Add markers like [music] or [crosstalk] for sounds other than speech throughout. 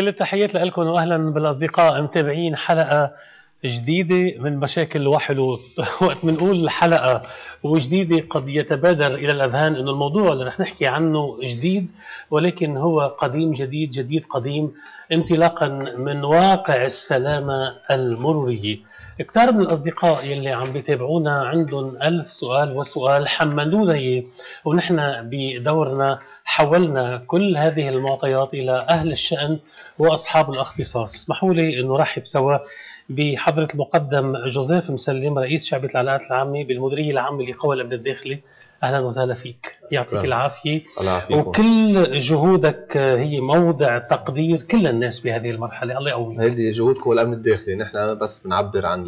كل التحيات لكم واهلا بالأصدقاء. متابعين حلقة جديدة من مشاكل وحلو [laughs] وقت بنقول حلقة وجديدة. قد يتبادر إلى الأذهان إنه الموضوع اللي رح نحكي عنه جديد ولكن هو قديم جديد جديد قديم انطلاقا من واقع السلامة المرورية. كثار من الأصدقاء يلي عم بيتابعونا عندهم ألف سؤال وسؤال حملونا إياه ونحن بدورنا حولنا كل هذه المعطيات إلى أهل الشأن وأصحاب الأختصاص. اسمحوا لي أنه رحب سوا بحضرة المقدم جوزيف مسلم رئيس شعبة العلاقات العامة بالمديرية العامة لقوى الأمن الداخلي. أهلا وسهلا فيك. يعطيك العافية. وكل جهودك هي موضع تقدير كل الناس بهذه المرحلة. الله يقويك. هذه جهود قوى الأمن الداخلي. نحن بس بنعبر عن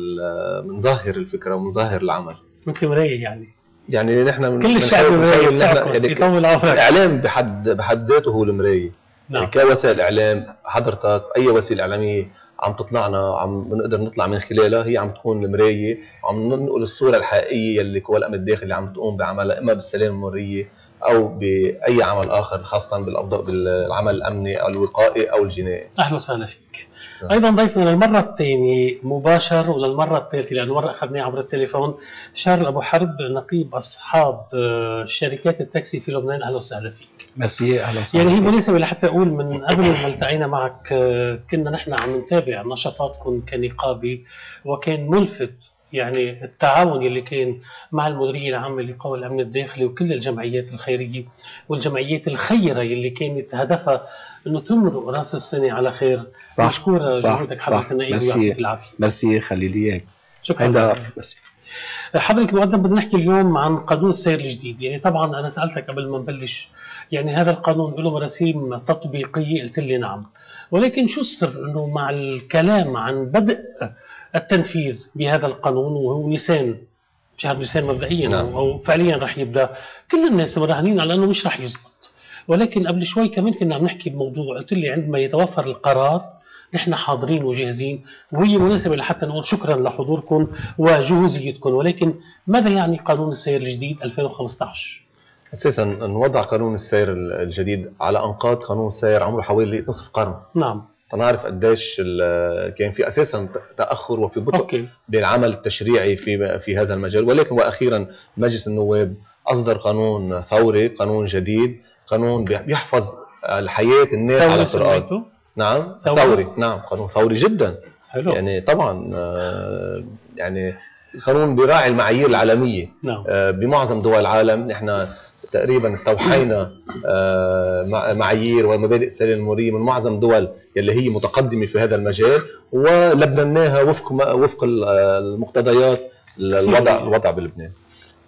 بنظهر الفكرة وبنظهر العمل. أنت مراية يعني. يعني نحن من كل الشعب مراية يعني يطول عمرك. الإعلام بحد بحد ذاته هو المراية. نعم. كوسائل إعلام حضرتك أي وسيلة إعلامية عم تطلعنا عم بنقدر نطلع من خلالها هي عم تكون المراية وعم ننقل الصورة الحقيقية اللي قوى الامن الداخلي عم تقوم بعملها إما بالسلامه المرية أو بأي عمل آخر خاصه بالعمل الأمني أو الوقائي أو الجنائي. أهلا وسهلا فيك. أيضا ضيفنا للمره الثانية مباشر وللمره الثالثة لأنه مرة أخذناه عبر التليفون شارل أبو حرب نقيب أصحاب آه، شركات التاكسي في لبنان. أهلا وسهلا فيك. ميرسي أهلا وسهلا يعني هي مناسبه لحتى أقول من قبل ما التقينا معك آه، كنا نحن عم نتابع نشاطاتكم كنقابه وكان ملفت يعني التعاون اللي كان مع المديرية العامة لقوى الأمن الداخلي وكل الجمعيات الخيريه والجمعيات الخيرة اللي كانت هدفها إنه تمرق رأس السنة على خير. صح. مشكورة جهودك حضره النائب ويعطيك العافية. ميرسي خلي لي اياك شكرا ميرسي حضرتك المقدم بدنا نحكي اليوم عن قانون السير الجديد. يعني طبعا أنا سألتك قبل ما نبلش يعني هذا القانون له مراسيم تطبيقية قلت لي نعم. ولكن شو السر إنه مع الكلام عن بدء التنفيذ بهذا القانون وهو نيسان شهر نيسان مبدئيا نعم. أو فعليا راح يبدأ. كل الناس مراهنين على أنه مش راح يزبط. ولكن قبل شوي كمان كنا عم نحكي بموضوع قلت لي عندما يتوفر القرار نحن حاضرين وجاهزين وهي مناسبة لحتى نقول شكرا لحضوركم وجهوزيتكم. ولكن ماذا يعني قانون السير الجديد 2015 أساسا وضع قانون السير الجديد على أنقاض قانون السير عمره حوالي نصف قرن. نعم. فنعرف قديش كان في أساسا تأخر وفي بطء بالعمل التشريعي في في هذا المجال. ولكن وأخيرا مجلس النواب أصدر قانون ثوري قانون جديد قانون بيحفظ الحياة الناس على الطرقات نعم ثوري. ثوري. نعم قانون ثوري جدا. حلو. يعني طبعا آه، يعني القانون بيراعي المعايير العالمية. نعم. آه، بمعظم دول العالم. نحن تقريبا استوحينا آه، معايير ومبادئ السلامه المروريه من معظم دول يلي هي متقدمة في هذا المجال ولبنناها وفق وفق المقتضيات الوضع الوضع بلبنان.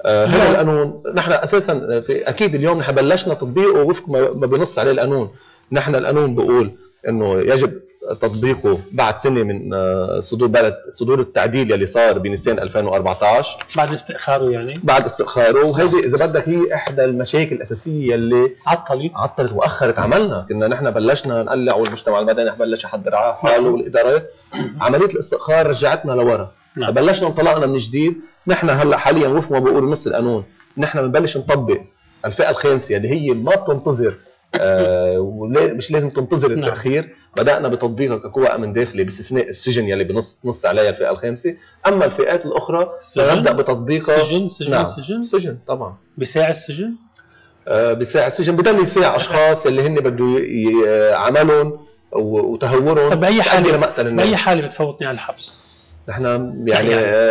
هذا نعم. القانون. نحن أساسا في أكيد اليوم نحن بلشنا تطبيقه وفق ما بينص عليه القانون. نحن القانون بيقول إنه يجب تطبيقه بعد سنة من آه، صدور بعد صدور التعديل يلي صار بنيسان 2014 بعد استئخاره يعني. بعد استئخاره وهيدي إذا بدك هي إحدى المشاكل الأساسية يلي عطلت. عطلت وأخرت عملنا. كنا نحن بلشنا نقلع والمجتمع المدني بلش يحضر على حاله والادارات عملية الاستئخار رجعتنا لورا. نعم. بلشنا انطلقنا من جديد. نحن هلأ حاليا وفق ما بقول نص القانون نحن بنبلش نطبق الفئة الخامسة اللي هي ما بتنتظر آه مش لازم تنتظر نعم. التأخير. بدأنا بتطبيقها كقوى أمن داخلي باستثناء السجن يلي بنص نص عليها الفئة الخامسة. أما الفئات الأخرى سنبدا بتطبيقها سجن؟ سجن؟ نعم. سجن؟ سجن؟ طبعا. بساع السجن؟ آه بساع السجن. بضل يساع أشخاص اللي هن بده عملهم وتهورهم طب بأي حاله بأي حالة بتفوتني على الحبس؟ نحن يعني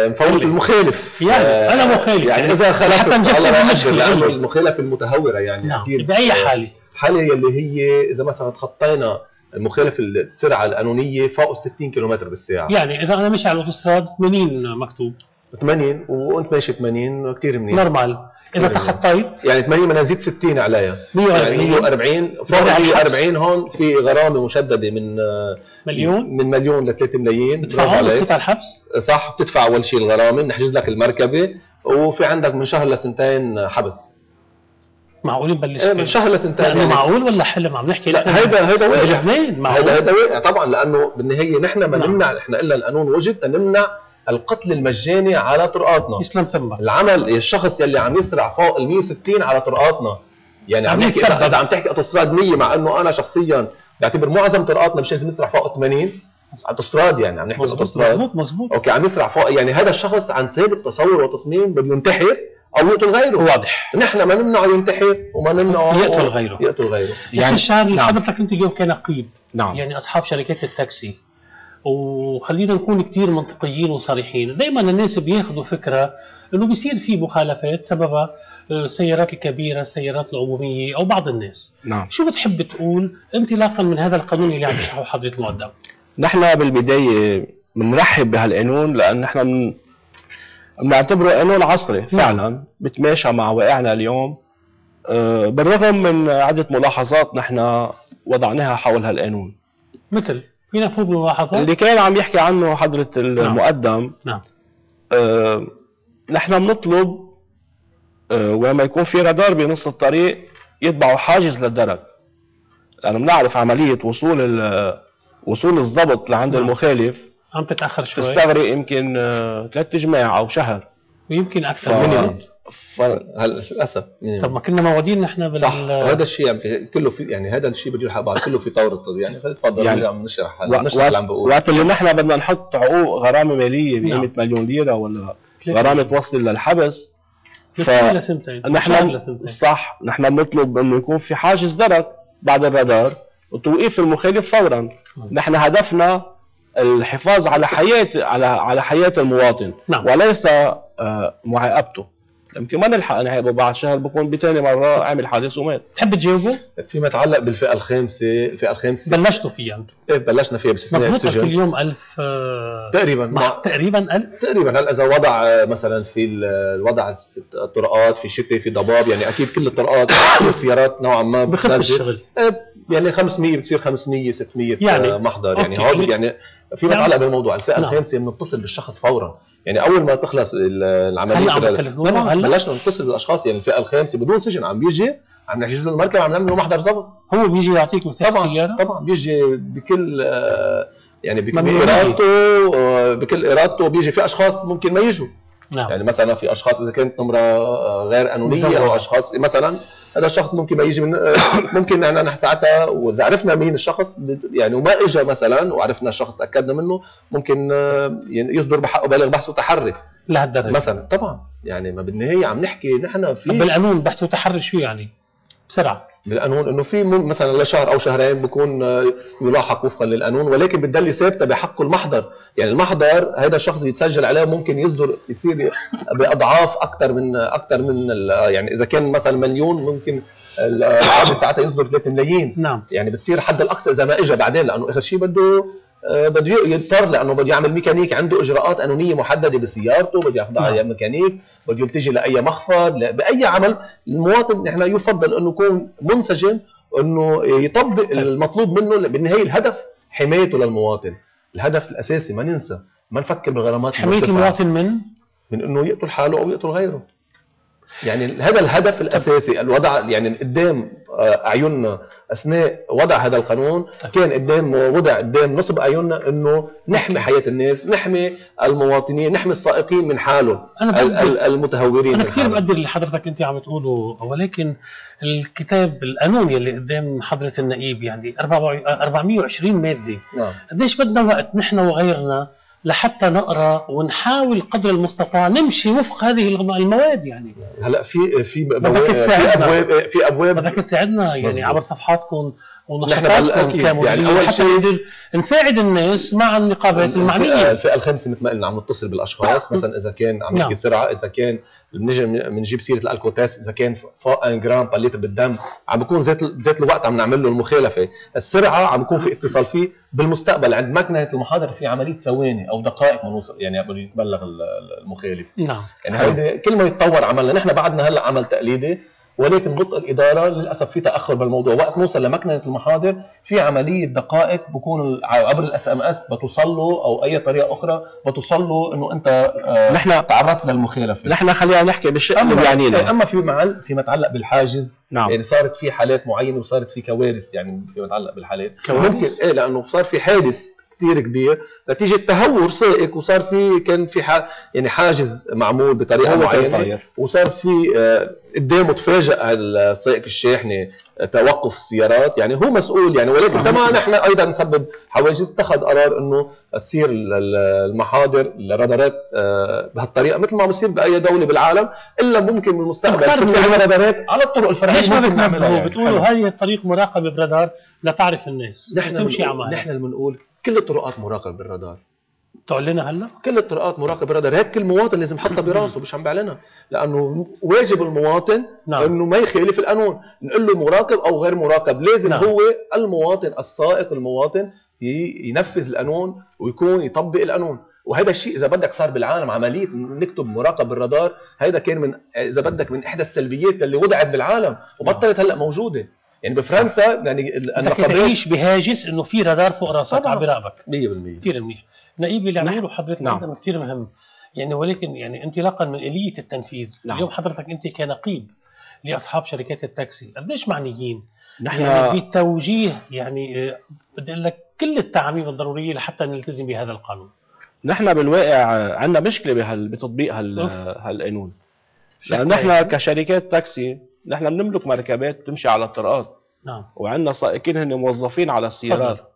نفوت يعني المخالف. يعني أنا مخالف يعني إذا خالفت حتى نجسد المشكلة المخالفة المتهورة يعني نعم. بأي حالة؟ حاله يلي هي إذا مثلا تخطينا المخالف السرعه القانونية فوق 60 كم بالساعة. يعني إذا أنا ماشي على الاوتوستراد 80 مكتوب. 80 وأنت ماشي 80 كثير منيح. normal. إذا تخطيت؟ يعني 80 بدنا نزيد 60 عليها. 140 يعني 140 فوق 140 هون في غرامة مشددة من مليون؟ من مليون ل 3 ملايين بتدفع على الحبس؟ صح بتدفع أول شيء الغرامة بنحجز لك المركبة وفي عندك من شهر لسنتين حبس. معقول نبلش إيه من شهر لسنتين يعني. معقول ولا حلم؟ عم نحكي لا هيدا هيدا واقع. هيدا هيدا واقع. طبعا لأنه بالنهاية نحن ما نعم. نمنع إحنا قلنا القانون وجد نمنع القتل المجاني على طرقاتنا يسلم تمك العمل الشخص يلي عم يسرع فوق ال 160 على طرقاتنا يعني عم نحكي إذا عم تحكي اوتوستراد 100 مع إنه أنا شخصيا بعتبر معظم طرقاتنا مش لازم يسرع فوق 80 اوتوستراد يعني عم نحكي اوتوستراد مظبوط مظبوط. okay عم يسرع فوق يعني هذا الشخص عن سابق تصور وتصميم بده ينتحر أو يقتل غيره. واضح. نحن ما نمنعه ينتحر وما نمنعه يقتل غيره. يقتل غيره. يعني الشهر نعم. حضرتك أنت اليوم كنقيب. نعم. يعني أصحاب شركات التاكسي. وخلينا نكون كتير منطقيين وصريحين. دائما الناس بياخذوا فكرة إنه بيصير في مخالفات سببها آه، السيارات الكبيرة السيارات العمومية أو بعض الناس. نعم. شو بتحب تقول انطلاقا من هذا القانون اللي عم تشرحه حضره المقدم نحن بالبداية بنرحب بهالقانون لأن نحن من بنعتبره قانون عصري. فعلا بتماشى مع واقعنا اليوم. آه، بالرغم من عدة ملاحظات نحن وضعناها حول هالقانون. مثل فينا نفوت بملاحظات اللي كان عم يحكي عنه حضرة المقدم نعم. آه، نحن بنطلب آه، ولما يكون في رادار بنص الطريق يتبعوا حاجز للدرج. لأنه بنعرف عملية وصول وصول الضبط لعند نعم. المخالف. عم تتأخر شوي. تستغرق يمكن آه، ثلاث جماع أو شهر. ويمكن أكثر. ف- من ف... هلا للأسف طب ما كنا موعدين نحن بال صح وهذا الشيء عم كله في يعني هذا الشيء بده يلحق بعض كله في طور التطبيق يعني تفضل يعني يعني عم نشرح. و- هلا نشرح اللي عم بقول وقت اللي نحن بدنا نحط عقوق غرامة مالية بقيمة نعم. مليون ليرة ولا ثلاثة. غرامة توصل للحبس ف- لسنتين. نحن لسنتين. صح نحن بنطلب إنه يكون في حاجز درج بعد الرادار وتوقيف المخالف فورا. نحن هدفنا الحفاظ على حياة على على حياة المواطن. نعم. وليس آه، معاقبته. يمكن ما نلحق نعاقبه بعد شهر بكون بثاني مرة عمل حادث ومات. تحب تجاوبه؟ فيما يتعلق بالفئة الخامسة الفئه الخامسة. بلشتوا فيها أنتم. إيه بلشنا فيها باستثناء مضبوط قلت السجن اليوم 1000 آه، تقريبا. مع مع تقريبا 1000 تقريبا. هلا إذا وضع آه، مثلا في ال- الوضع الست- الطرقات في شتاء في ضباب يعني أكيد كل الطرقات كل السيارات نوعا ما بخف. الشغل. إيه، يعني 500 بتصير 500 600 يعني. محضر. يعني. هذا يعني فيما نعم. يتعلق بالموضوع الفئة نعم. الخامسه بنتصل بالشخص فورا يعني أول ما تخلص ال- العملية هلا؟ بلشنا نتصل بالأشخاص يعني الفئة الخامسه بدون سجن عم بيجي عم نحجز له المركب عم نعمل له محضر ضبط هو بيجي يعطيك مفتاح طبعا السيارة طبعا بيجي بكل آه، يعني بك- ممنوعية. بارادته آه، بكل إرادته بيجي في أشخاص ممكن ما يجوا نعم. يعني مثلا في أشخاص إذا كانت نمرة آه، غير قانونيه. أو أشخاص مثلا هذا الشخص ممكن ما يجي من آه، [coughs] ممكن نحن نحن ساعتها وإذا عرفنا مين الشخص يعني وما اجى مثلا وعرفنا الشخص تأكدنا منه ممكن آه، يعني يصدر بحقه بلاغ بحث وتحري لهالدرجه مثلا طبعا. يعني ما بالنهاية عم نحكي نحن في بالقانون بحث وتحري شو يعني؟ بسرعة. بالقانون إنه في مثلا لشهر أو شهرين بكون آه، يلاحق وفقا للقانون ولكن بتضل ثابتة بحقه المحضر. يعني المحضر هذا الشخص يتسجل عليه ممكن يصدر يصير [laughs] بأضعاف أكثر من أكثر من يعني إذا كان مثلا مليون ممكن القاضي ساعتها يصدر 3 ملايين. نعم. يعني بتصير حد الأقصى إذا ما اجى بعدين لأنه اخر شيء بده آه، بده يضطر لأنه بده يعمل ميكانيك عنده إجراءات قانونية محددة بسيارته بده ياخذها نعم. على ميكانيك بده يلتجي لأي مخفض لا- بأي عمل. المواطن نحن يفضل إنه يكون منسجم إنه يطبق المطلوب منه بالنهايه الهدف حمايته للمواطن. الهدف الأساسي ما ننسى ما نفكر بالغرامات حماية. المواطن من؟ من إنه يقتل حاله أو يقتل غيره. يعني هذا الهدف الأساسي الوضع يعني قدام آه، أعيننا أثناء وضع هذا القانون كان قدام وضع قدام نصب أعيننا إنه نحمي حياة الناس نحمي المواطنين نحمي السائقين من حاله أنا ال- بقدر ال- المتهورين أنا كثير بقدر اللي حضرتك أنت عم تقوله ولكن الكتاب القانون يلي قدام حضرة النقيب يعني 420 مادة نعم. قديش بدنا وقت نحن وغيرنا لحتى نقرأ ونحاول قدر المستطاع نمشي وفق هذه المواد يعني هلا في في بدك تساعدنا. في ابواب بدك تساعدنا يعني مظبوط. عبر صفحاتكم ونشاطاتكم. يعني كمديرين أول حتى شيء- نقدر نساعد الناس مع النقابات المعنية الفئة الخامسة مثل ما قلنا عم نتصل بالأشخاص مثلا إذا كان عم نعم. نحكي سرعة إذا كان بنجي بنجيب سيرة ال alcotest إذا كان فوق 1 جرام بالليتر بالدم عم بكون ذات ذات الوقت عم نعمل له المخالفة. السرعة عم بكون في اتصال فيه بالمستقبل. عند مكنه المحاضرة في عملية ثواني أو دقائق بنوصل يعني قبل يتبلغ ال- ال- المخالف. نعم. يعني هيدي كل ما يتطور عملنا نحن بعدنا هلأ عمل تقليدي ولكن بطء الإدارة للأسف في تأخر بالموضوع. وقت نوصل لمكنة المحاضر في عملية دقائق بكون عبر ال SMS بتوصل له أو أي طريقة أخرى بتوصل له إنه أنت آه نحن تعرضت للمخالفة. نحن خلينا نحكي بالشيء اللي بيعنينا أما في معل فيما يتعلق بالحاجز نعم. يعني صارت في حالات معينة وصارت في كوارث يعني فيما يتعلق بالحالات. كوارث؟ ممكن إيه لأنه صار في حادث كتير كبير. نتيجة تهور سائق وصار في كان في ح... يعني حاجز معمول بطريقة معينة. وصار في آه، قدامه تفاجئ السائق الشاحنة آه، توقف السيارات. يعني هو مسؤول يعني ولكن. كمان نحن أيضا نسبب حواجز اتخذ قرار إنه تصير ال- ال- المحاضر الرادارات آه، بهالطريقة مثل ما بصير بأي دولة بالعالم إلا ممكن بالمستقبل. يصير في من- عندنا رادارات على الطرق الفرعية ليش ما بتنبهوا؟ يعني. بتقولوا هذه الطريق مراقبه برادار لتعرف الناس. نحن تمشي نحن اللي بنقول كل الطرقات مراقبه بالرادار تعلنها هلا؟ كل الطرقات مراقبه بالرادار هيك كل مواطن لازم يحطها [laughs] براسه مش عم بعلنها. لأنه واجب المواطن نعم. إنه ما يخالف القانون. نقول له مراقب أو غير مراقب. لازم نعم. هو المواطن السائق المواطن ينفذ القانون ويكون يطبق القانون. وهذا الشيء إذا بدك صار بالعالم عملية نكتب مراقب بالرادار هذا كان من إذا بدك من إحدى السلبيات اللي وضعت بالعالم وبطلت هلأ موجودة. يعني بفرنسا يعني بدك النقابات بهاجس إنه في رادار فوق راسك. عم بيراقبك 100% كثير منيح نقيب اللي عم. يقوله حضرتك نعم. كثير مهم يعني ولكن يعني انطلاقا من آلية التنفيذ نعم. اليوم حضرتك أنت كنقيب لأصحاب شركات التاكسي قديش معنيين نحن يعني بتوجيه يعني آه، بدي أقول لك كل التعاميم الضرورية لحتى نلتزم بهذا القانون نحن بالواقع عندنا مشكلة بهال بتطبيق هال. هالقانون نحن. كشركات تاكسي نحن بنملك مركبات تمشي على الطرقات. نعم. وعندنا سائقين هن موظفين على السيارات. تفضل.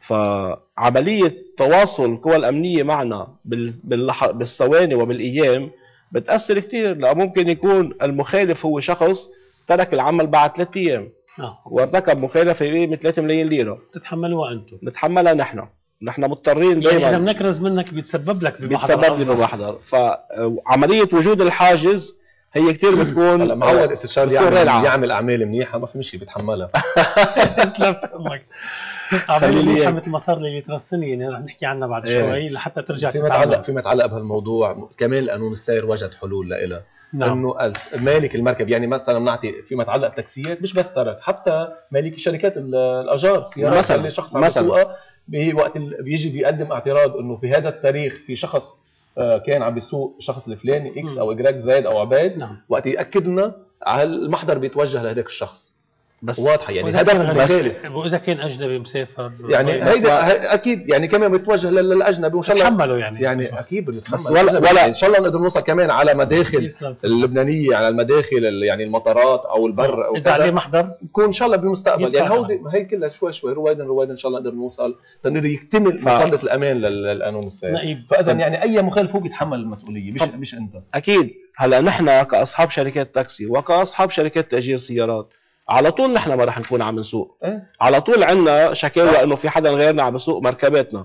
فعملية تواصل القوى الأمنية معنا باللح- بالثواني وبالأيام بتأثر كثير لأن ممكن يكون المخالف هو شخص ترك العمل بعد ثلاثة أيام. نعم. وارتكب مخالفة بقيمة 3 ملايين ليرة. تتحملوها أنتم. نتحملها نحن. نحن مضطرين يعني إذا دائما بنكرز منك بيتسبب لك بمحضر بيتسبب لي. بمحضر. فعملية وجود الحاجز هي كثير [laughs] هلا بتكون معود استشاري يعمل. يعمل أعمال منيحة ما في مشكله بيتحملها [laughs] تسلم أمك عمل خلي لي منيحة إياك. مثل ما صار لي ترسني يعني رح نحكي عنها بعد إيه. شوي لحتى ترجع فيما يتعلق تتعلم فيما يتعلق بهالموضوع كمان القانون السائر وجد حلول لها نعم إنه مالك المركب يعني مثلا بنعطي فيما يتعلق التاكسيات مش بس ترك حتى مالك شركات ال- الأجار السيارات مثلاً. اللي شخص عم مثلاً. بيسوقها بي- وقت ال- بيجي بيقدم اعتراض إنه في هذا التاريخ في شخص كان عم بيسوق الشخص الفلاني X. أو Y زيد أو عبيد نعم. وقت ياكد لنا على المحضر بيتوجه لهداك الشخص. بس واضحة يعني وإذا هدف كان المخالف وإذا كان أجنبي مسافر. يعني بس هيدا أكيد يعني كمان بيتوجه لل- للأجنبي وإن شاء الله تحملوا يعني. يعني أكيد بده يتحمل. بس ولا- الأجنبي. ولا- يعني إن شاء الله نقدر نوصل كمان على مداخل. اللبنانية على المداخل ال- يعني المطارات أو البر أو إذا عليه محضر؟ يكون إن شاء الله بالمستقبل. يعني. هودي هي كلها شوي شوي رويدا رويدا إن شاء الله نقدر نوصل. تنقدر يكتمل مساندة الأمان لل- للقانون نقيب. فإذا يعني أي مخالف هو بيتحمل المسؤولية مش مش أنت. أكيد. هلا نحن كأصحاب شركات تاكسي وكأصحاب شركات تأجير سيارات على طول نحن ما رح نكون عم نسوق. إيه؟ على طول عندنا شكاوى صح. إنه في حدا غيرنا عم يسوق مركباتنا.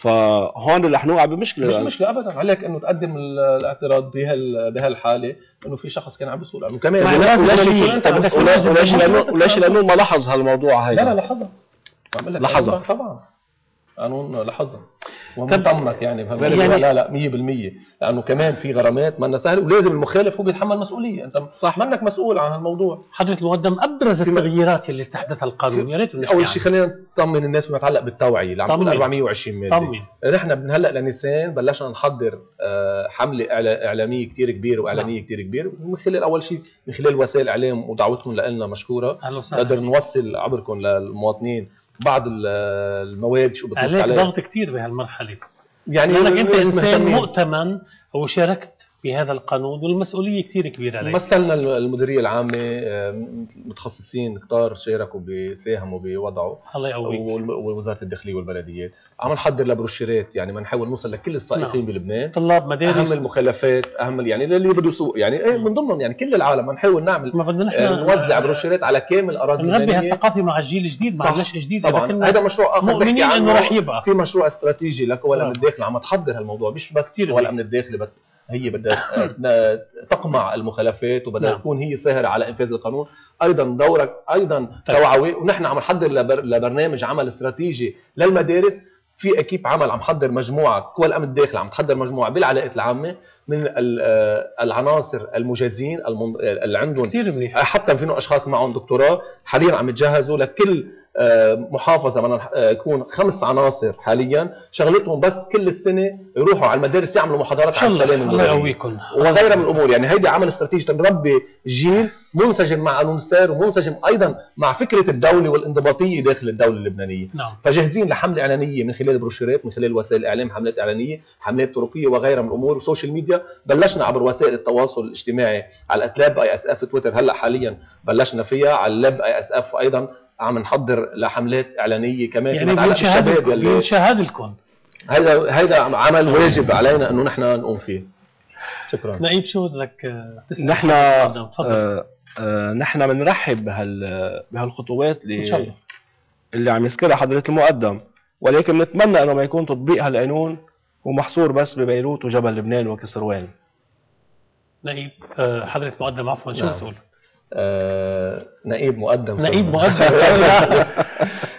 فهون رح نوقع بمشكلة. مش مشكلة ابدا. عليك إنه تقدم ال- الاعتراض بهال بهالحالة إنه في شخص كان عم بيسوق لأنه كمان وليش- وليش وليش دليل. لأنه ما لاحظ هالموضوع لا لا هيدا لحظة بعمل لك لحظة. قانون طبعا لحظة ومطمنك يعني يعني- لا لا 100% لأنه كمان في غرامات منا سهل ولازم المخالف هو بيتحمل مسؤولية. أنت صح منك مسؤول عن هالموضوع حضرة المقدم أبرز التغييرات اللي استحدثها القانون يا ريت أول شيء. خلينا نطمن الناس فيما يتعلق بالتوعية اللي عم تقول طمن. 420 مادة. طمن. نحن من هلأ لنيسان بلشنا نحضر آه، حملة إعلامية كثير كبيرة واعلانيه كثير كبيرة. من خلال أول شيء من خلال وسائل الاعلام ودعوتكم لنا مشكورة. أهلا وسهلا. نقدر نوصل عبركم للمواطنين. بعض ال- المواد شو بتنص عليك ضغط كثير بهالمرحلة يعني لأنك أنت إنسان. مؤتمن وشاركت في هذا القانون والمسؤولية كثير كبيرة عليك. مثلنا المديرية العامة آه، متخصصين كتار شاركوا بساهموا بوضعه. الله يقويك. ووزارة الداخلية والبلديات. عم نحضر لبروشيرات يعني بنحاول نوصل لكل السائقين نعم. بلبنان. طلاب أهم مدارس المخلفات أهم يعني اللي بده يسوق. يعني إيه من ضمنهم يعني كل العالم بنحاول نعمل ما بدنا آه، نحن نوزع بروشيرات على كامل الاراضي ننبه اللبنانيه الثقافه مع الجيل الجديد مع. النشء الجديد. طبعا. هذا مشروع آخر مؤمنين إنه رح يبقى. في مشروع استراتيجي لقوى الامن نعم. الداخلي عم تحضر هالموضوع. مش بس كثير قوى منيح. هي بدها تقمع المخالفات وبدها نعم. تكون هي ساهرة على إنفاذ القانون أيضا دورك أيضا طيب. توعوي ونحن عم نحضر لبر... لبرنامج عمل استراتيجي للمدارس في أكيب عمل عم حضر مجموعة قوى الامن الداخلي عم تحضر مجموعة بالعلاقات العامة من آه، العناصر المجازين. اللي عندهم. كثير منيح. حتى فينا أشخاص معهم دكتوراه حاليا عم يتجهزوا لكل آه، محافظة بدنا آه، يكون خمس عناصر حاليا. شغلتهم بس كل السنة يروحوا على المدارس يعملوا محاضرات عن السلام الله. يقويكم. وغيرها من الأمور. يعني هيدي عمل استراتيجي تربي جيل منسجم مع قانون السير ومنسجم أيضا مع فكرة الدولة والانضباطية داخل الدولة اللبنانية. نعم. فجاهزين لحملة إعلانية من خلال البروشورات من خلال وسائل الاعلام حملات إعلانية حملات طرقية وغيرها من الأمور. و social media بلشنا عبر وسائل التواصل الاجتماعي على ال @LebISF تويتر. هلأ حاليا بلشنا فيها على ال LebISF أيضا. عم نحضر لحملات إعلانية كمان يعني يلي بينشهد لكم هيدا هيدا عمل واجب علينا إنه نحن نقوم فيه. شكرا. نقيب شو بدك تسأل؟ نحن. آه آه نحن بنرحب بهال بهالخطوات اللي ان شاء الله. اللي عم يذكرها حضرة المقدم. ولكن بنتمنى إنه ما يكون تطبيق هالقانون ومحصور بس ببيروت وجبل لبنان وكسروان نقيب آه، حضرة مقدم عفوا شو نعم. بتقول؟ آه نقيب مقدم نقيب. مقدم [laughs]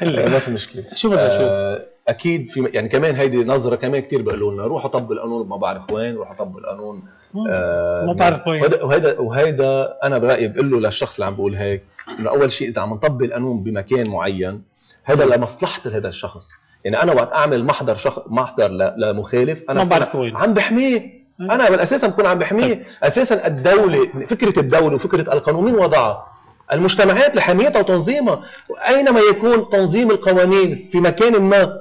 لا، ما في مشكلة شو بدنا نشوف؟ آه، أكيد في يعني كمان هيدي نظرة كمان كثير بيقولوا لنا روحوا طبقوا القانون ما بعرف وين روحوا طبقوا القانون آه، ما بعرف وين. وهيدا وهيدا, وهيدا أنا برأيي بقول له للشخص اللي عم بقول هيك إنه أول شيء إذا عم نطبق القانون بمكان معين هذا لمصلحة هذا الشخص يعني أنا وقت أعمل محضر شخص محضر ل- لمخالف أنا ما بكون بعرف وين. عم بحميه. أنا بالاساس بكون عم بحميه. أساسا الدولة فكرة الدولة وفكرة القانون مين وضعها. المجتمعات لحمايتها وتنظيمها. أينما يكون تنظيم القوانين في مكان ما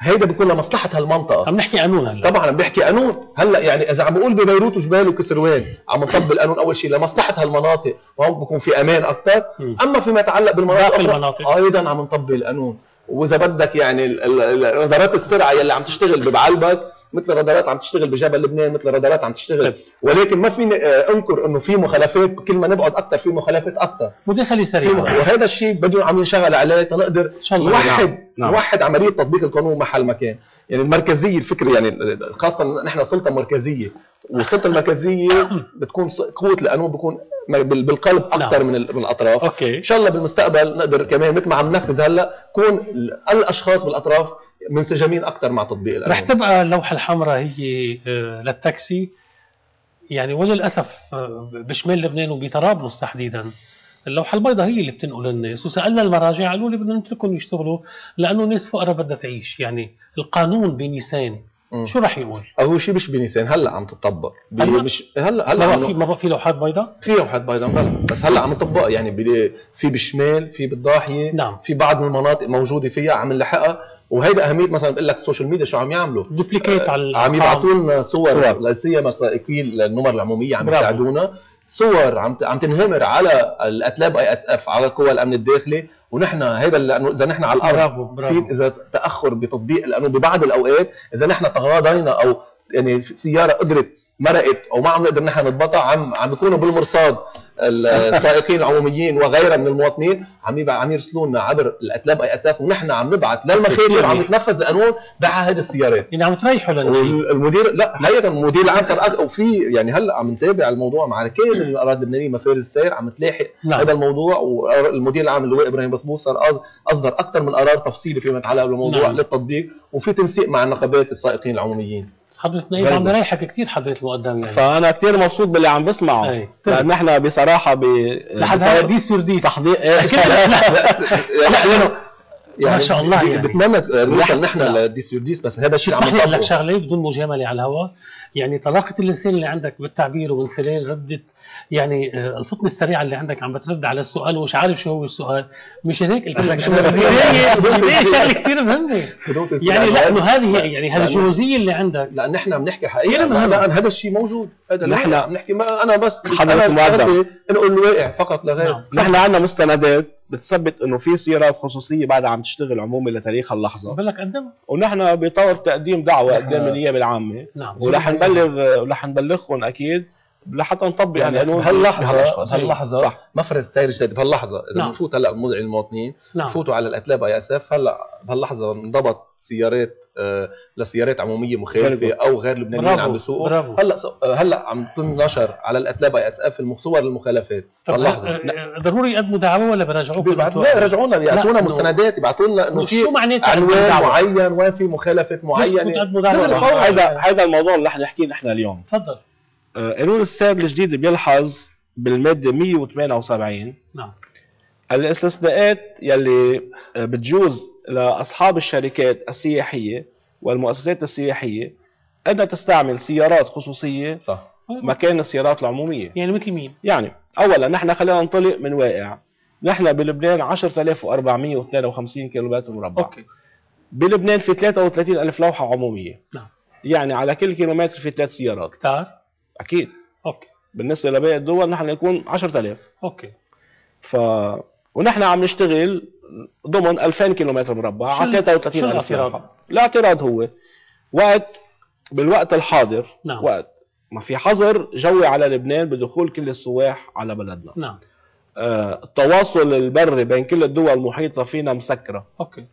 هيدا بيكون لمصلحة هالمنطقة. عم نحكي قانون هلأ. طبعا عم بحكي قانون هلأ يعني إذا عم بقول ببيروت وجبال وكسروان عم نطبق القانون أول شيء لمصلحة هالمناطق. وهون بكون في أمان أكثر. أما فيما يتعلق بالمناطق باقي الأخرى، المناطق. أيضا عم نطبق القانون وإذا بدك يعني رادارات السرعة يلي عم تشتغل ببعلبك مثل رادارات عم تشتغل بجبل لبنان مثل رادارات عم تشتغل. طيب. ولكن ما فيني آه، أنكر إنه في مخالفات كل ما نبعد أكثر في مخالفات أكثر مداخلة في سريعة مخ... وهذا الشيء بده عم ينشغل عليه تنقدر الله. نوحد نعم. نعم. نوحد عملية تطبيق القانون محل مكان يعني المركزية الفكرة يعني خاصة نحن سلطة مركزية. والسلطه المركزية بتكون قوة القانون بتكون بال- بالقلب أكثر نعم. من ال- من الأطراف. okay. إن شاء الله بالمستقبل نقدر كمان مثل ما عم ننفذ هلأ كون ال- الأشخاص بالأطراف منسجمين أكثر مع تطبيق القانون رح تبقى اللوحة الحمراء هي آه، للتاكسي. يعني وللأسف آه، بشمال لبنان وبطرابلس تحديدا اللوحة البيضاء هي اللي بتنقل الناس. وسألنا المراجع قالوا لي بدنا نتركهم يشتغلوا لأنه الناس فقراء بدها تعيش. يعني القانون بنيسان مم. شو رح يقول؟ اول شيء مش بنيسان هلأ عم تطبق هلأ؟ مش هلا هلأ ما في ما في لوحات بيضاء؟ في لوحات بيضاء بلا بس هلأ عم نطبقها يعني في بالشمال في بالضاحية نعم في بعض من المناطق موجودة فيها عم نلحقها وهيدا أهمية مثلا بقول لك ال social media شو عم يعملوا duplicate على عم. يبعثوا لنا صور صور. لا سيما سائقي النمر العمومية عم. يساعدونا صور عم عم تنهمر على ال @LebISF على قوى الأمن الداخلي ونحن هيدا لأنه إذا نحن على الأرض في إذا تأخر بتطبيق القانون ببعض الأوقات إذا نحن تغاضينا أو يعني سيارة قدرت مرقت أو ما عم نقدر نحن نضبطها عم عم بيكونوا بالمرصاد السائقين العموميين وغيرها من المواطنين عم عم يرسلوا لنا عبر ال @LebISF ونحن عم نبعث للمخابر عم يتنفذ القانون هذه السيارات. يعني عم تريحوا للناس والمدير لا حقيقه المدير العام صار وفي يعني هلأ عم نتابع الموضوع مع كامل الأراضي اللبنانيه مفارز السير عم تلاحق نعم. هذا الموضوع والمدير العام اللواء إبراهيم بسبوس صار أصدر أكثر من قرار تفصيلي فيما يتعلق بالموضوع نعم. نعم. للتطبيق وفي تنسيق مع النقابات السائقين العموميين. حضرة نايب غريبة. عم بريحك كثير حضرة المقدم يعني فأنا كثير مبسوط باللي عم بسمعه أي. لأن نحن بصراحة ب لحد هلا dix sur dix تحضير إيه، [laughs] يعني ما شاء الله ب- يعني. بتمنى نوصل نحن. ل dix يوديس بس هذا الشيء عم أقول لك نطبقه شغلة بدون مجاملة على الهواء يعني طلاقة اللسان اللي عندك بالتعبير ومن خلال ردة يعني آه، الفطنه السريعة اللي عندك عم بترد على السؤال ومش عارف شو هو السؤال. مش هيك قلت لك البداية شغلة كثير مهمة. يعني لأنه هذه يعني هذه الجوزية اللي عندك. لا نحن عم نحكي حقيقة. مهم. لأن هذا الشيء موجود. هذا نحن- عم نحكي ما أنا بس المقدم. شغلتي انقل الواقع فقط لا غير. نعم. نحن عندنا مستندات بتثبت إنه في سيارات خصوصية بعدها عم تشتغل عمومي لتاريخ اللحظة. بقول لك قدم. ونحن بطور تقديم دعوة قدام النيابة العامة. نعم. ورح نبلغ ورح نبلغكم أكيد. لحتى نطبق يعني القانون. بهاللحظة بهالأشخاص. بهاللحظة صح. مفرز سير جديد بهاللحظة. إذا نعم. بنفوت هلأ بنوضع المواطنين نعم. فوتوا على ال @LebISF هلأ بهاللحظة انضبط سيارات لسيارات عمومية مخالفة أو غير لبنانيين عم بيسوقوا برافو. هلأ آه، هلأ عم تنشر على ال @LebISF صور المخالفات بهاللحظه آه، آه، ضروري يقدموا دعوة ولا براجعوكم بيبعتوا. لا رجعونا يعطونا لا، مستندات يبعثوا لنا انه في شو معناتها عنوان؟ معين وين في مخالفه معينة. هذا هذا الموضوع اللي رح نحكيه نحن اليوم. تفضل. آه، قانون السير الجديد بيلحظ بالمادة 178 نعم. الاستثناءات يلي بتجوز لأصحاب الشركات السياحية والمؤسسات السياحية أنها تستعمل سيارات خصوصية صح. مكان السيارات العمومية. يعني مثل مين؟ يعني اولا نحن خلينا ننطلق من واقع. نحن بلبنان 10452 كيلومتر مربع. أوكي. بلبنان في 33 ألف لوحة عمومية. نعم. يعني على كل كيلومتر في ثلاث سيارات. كتار؟ أكيد. okay. بالنسبة لباقي الدول نحن نكون 10000 okay. ف ونحن عم نشتغل ضمن 2000 كيلومتر مربع. على ال- 33 شو ألف الاعتراض؟ لوحة الاعتراض هو. وقت بالوقت الحاضر نعم. وقت ما في حظر جوي على لبنان بدخول كل السواح على بلدنا. نعم. آه، التواصل البري بين كل الدول المحيطة فينا مسكرة. okay.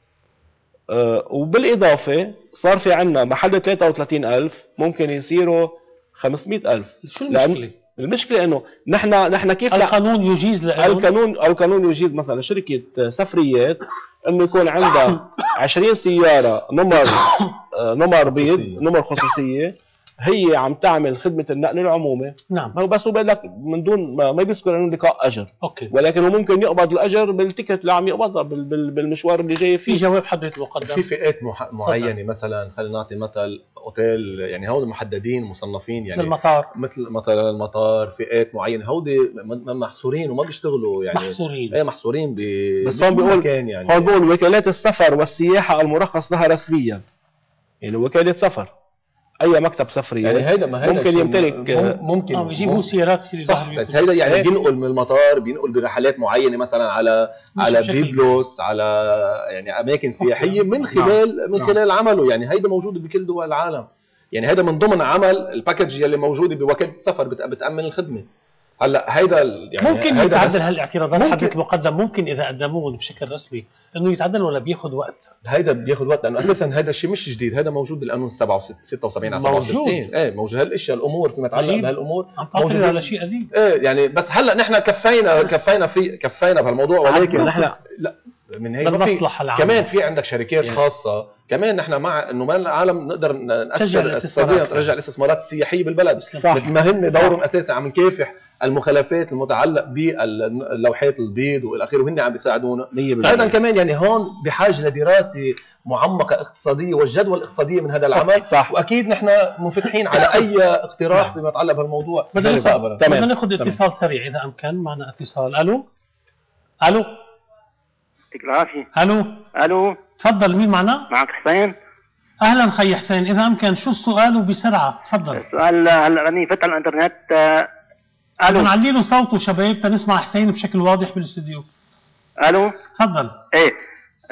آه، وبالإضافة صار في عنا محل 33000 ممكن يصيروا 500000 شو لأن- المشكلة؟ المشكلة إنه نحن نحن كيف القانون يجيز القانون القانون يجيز مثلا شركة سفريات إنه يكون عندها 20 سيارة نمر [coughs] آه، نمر بيض. نمر خصوصية هي عم تعمل خدمة النقل العمومي. نعم. بس هو بيقول لك من دون ما, ما بيذكر إنه لقاء أجر. okay. ولكن هو ممكن يقبض الأجر بال ticket اللي عم يقبضها بال- بال- بالمشوار اللي جاي في فيه. جواب حضرة في المقدم فئات مح... معينة مثلا خلينا نعطي مثل أوتيل يعني هول محددين مصنفين يعني للمطار. مثل مثلا المطار فئات معينة هودي م- م- محصورين وما بيشتغلوا يعني محصورين. إيه محصورين ب بس هون بيقول- يعني. هون بقول وكالات السفر والسياحة المرخص لها رسميا. يعني وكالة سفر. أي مكتب سفرية يعني هيدا ما هيدا ممكن يمتلك مم- ممكن آه بيجيبوا سيارات كثير صح بس هيدا يعني إيه. بينقل من المطار بينقل برحلات معينة مثلا على على بيبلوس على يعني أماكن سياحية من نعم. خلال من نعم. خلال عمله يعني هيدا موجود بكل دول العالم يعني هيدا من ضمن عمل الباكج يلي موجودة بوكالة السفر بت- بتأمن الخدمة هلا هيدا يعني ممكن هيدا يتعدل هالاعتراضات. حضرة المقدم ممكن إذا قدموه بشكل رسمي إنه يتعدل ولا بياخذ وقت هيدا بياخذ وقت لأنه أساسا هيدا الشيء مش جديد هيدا موجود بالقانون 76 على موجود. 67 إيه موجود هالأشياء الأمور فيما يتعلق. بهالأمور موجودين. على شيء قديم إيه يعني بس هلا نحن كفينا كفينا في كفينا بهالموضوع ولكن نحن لا من هيك ما في كمان في عندك شركات يعني. خاصة كمان نحن مع إنه ما العالم نقدر ناثر تشجع الاستثمارات. اقتصاديا ترجع الاستثمارات السياحية بالبلد صح. مثل ما هن دورهم اساسي عم نكافح المخالفات المتعلق باللوحات البيض وإلى آخره وهن عم بيساعدونا 100% أيضا كمان يعني هون بحاجة لدراسة معمقة اقتصادية والجدوى الاقتصادية من هذا العمل. صح. وأكيد نحن منفتحين على أي اقتراح فيما يتعلق بهالموضوع بدنا ناخذ مستقبلا. تمام. بدنا ناخذ تمام. اتصال سريع إذا امكن معنا اتصال. ألو؟ ألو؟ يعطيك العافية. ألو؟ ألو؟ تفضل مين معنا؟ معك حسين؟ أهلا خي حسين إذا امكن شو السؤال وبسرعة؟ تفضل. سؤال هلأ راني فتح الإنترنت آه، ألو. نعلي له صوته شباب تنسمع حسين بشكل واضح بالاستوديو. ألو. تفضل. إيه.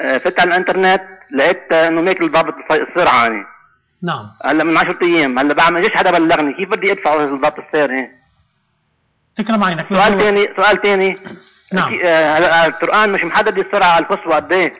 آه، فتح الإنترنت لقيت آه، إنه ماكل ضابط السرعة يعني نعم. هلا من 10 أيام. هلا بعد ما جيش حدا بلغني. كيف بدي أدفع ضابط السير إيه. تكرم عينك. سؤال ثاني سؤال ثاني نعم. آه، هلا القرآن مش محدد السرعة القصوى قد إيه؟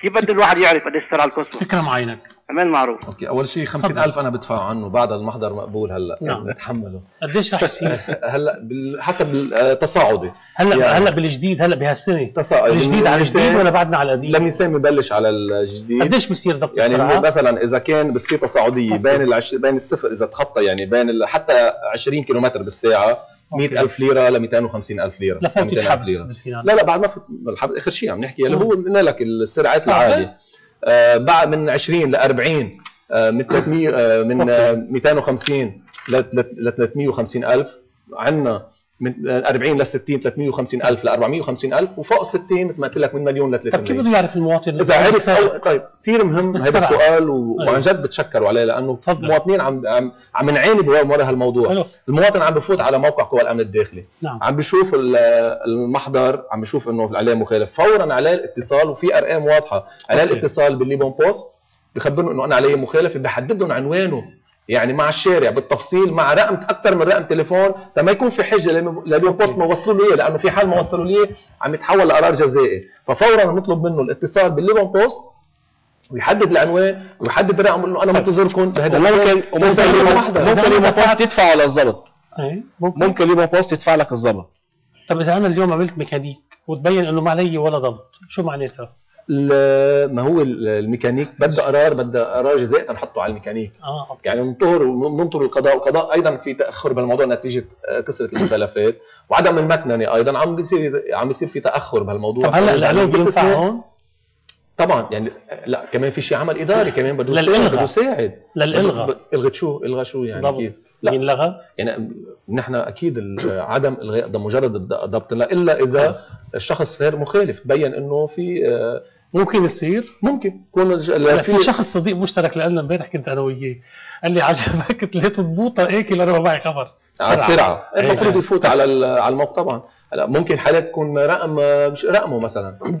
كيف بده الواحد يعرف قد إيه السرعة القصوى تكرم عينك. كمان معروف أوكي أول شيء 50000 أنا بدفع عنه بعد المحضر مقبول هلأ نعم. يعني نتحمله قديش رح يصير؟ [laughs] هلأ بال- حسب التصاعدي هلأ يعني- هلأ بالجديد هلأ بهالسنة تصاعدي الجديد على الجديد ولا بعدنا على القديم؟ لميسان ببلش على الجديد قديش بصير ضبط يعني السرعه؟ مثلا إذا كان بتصير تصاعدية بين العش... بين الصفر إذا تخطى يعني بين ال... حتى 20 كيلومتر بالساعة 100000 ليرة ل 250000 ليرة لفوت 200,000 الحبس ليرة بالفينال لا لا بعد ما فت الحبس آخر شيء عم نحكي اللي هو. قلنا لك السرعات. العالية آه بعد من 20 ل 40 آه من 300 آه من آه 250 ل ل 350 ألف. عندنا من آه، 40 ل 60 350 ألف ل 450 ألف وفوق 60 مثل ما قلت لك من مليون ل طب كيف 300 بده يعرف المواطن؟ إذا عرف أو طيب كثير مهم هذا. السؤال و... أيوة. وعن جد بتشكروا عليه لأنه تفضل. المواطنين عم عم عم نعاني بورا هالموضوع. حلو المواطن عم بفوت على موقع قوى الأمن الداخلي. نعم. عم بشوف ال- المحضر عم بشوف إنه عليه مخالف. فورا عليه الاتصال وفي ارقام واضحة. عليه. الاتصال بالليبان بوست بخبرهم إنه أنا علي مخالفة بحدد لهم عنوانه. يعني مع الشارع بالتفصيل مع رقم أكثر من رقم تليفون ما يكون في حجة للم- لليبان بوست ما وصلوا له إياه، لأنه في حال ما وصلوا لي عم يتحول لقرار جزائي. ففورا نطلب منه الاتصال بالليبان بوست ويحدد العنوان ويحدد الرقم إنه أنا منتظركم بهذا وممكن وممكن تسلم ليبان- المحضر. ممكن ليبان بوست يدفعوا للضبط إيه ممكن. ممكن ليبان بوست يدفع لك الضبط طب إذا أنا اليوم عملت ميكانيك وتبين إنه ما علي ولا ضبط شو معناتها؟ ما هو ال- الميكانيك؟ بده قرار بده قرار جزائي تنحطه على الميكانيك. آه okay. يعني ننتظر ننطر القضاء والقضاء أيضا في تأخر بهالموضوع نتيجة آه، كثره المخالفات. وعدم المكننه أيضا عم بيصير عم بيصير في تأخر بهالموضوع. طب هلا العلو بينفع هون؟ طبعا يعني لا كمان في شيء عمل إداري كمان بده للإلغاء. يساعد بده يساعد. للإلغاء. الغت شو؟ الغى شو يعني؟ ضبط. كيف؟ لا. ينلغى يعني نحن أكيد عدم إلغاء ده مجرد ضبط. لا إلا إذا الشخص غير مخالف تبين إنه في آه، ممكن يصير؟ ممكن. لا في شخص صديق مشترك لنا امبارح كنت أنا وياه. قال لي عجبك؟ ثلاث ضبوطه هيك لا معي خبر. على السرعة. إيه. المفروض يفوت على على الموقع طبعا. هلا ممكن حالات تكون رقم مش رقمه مثلا.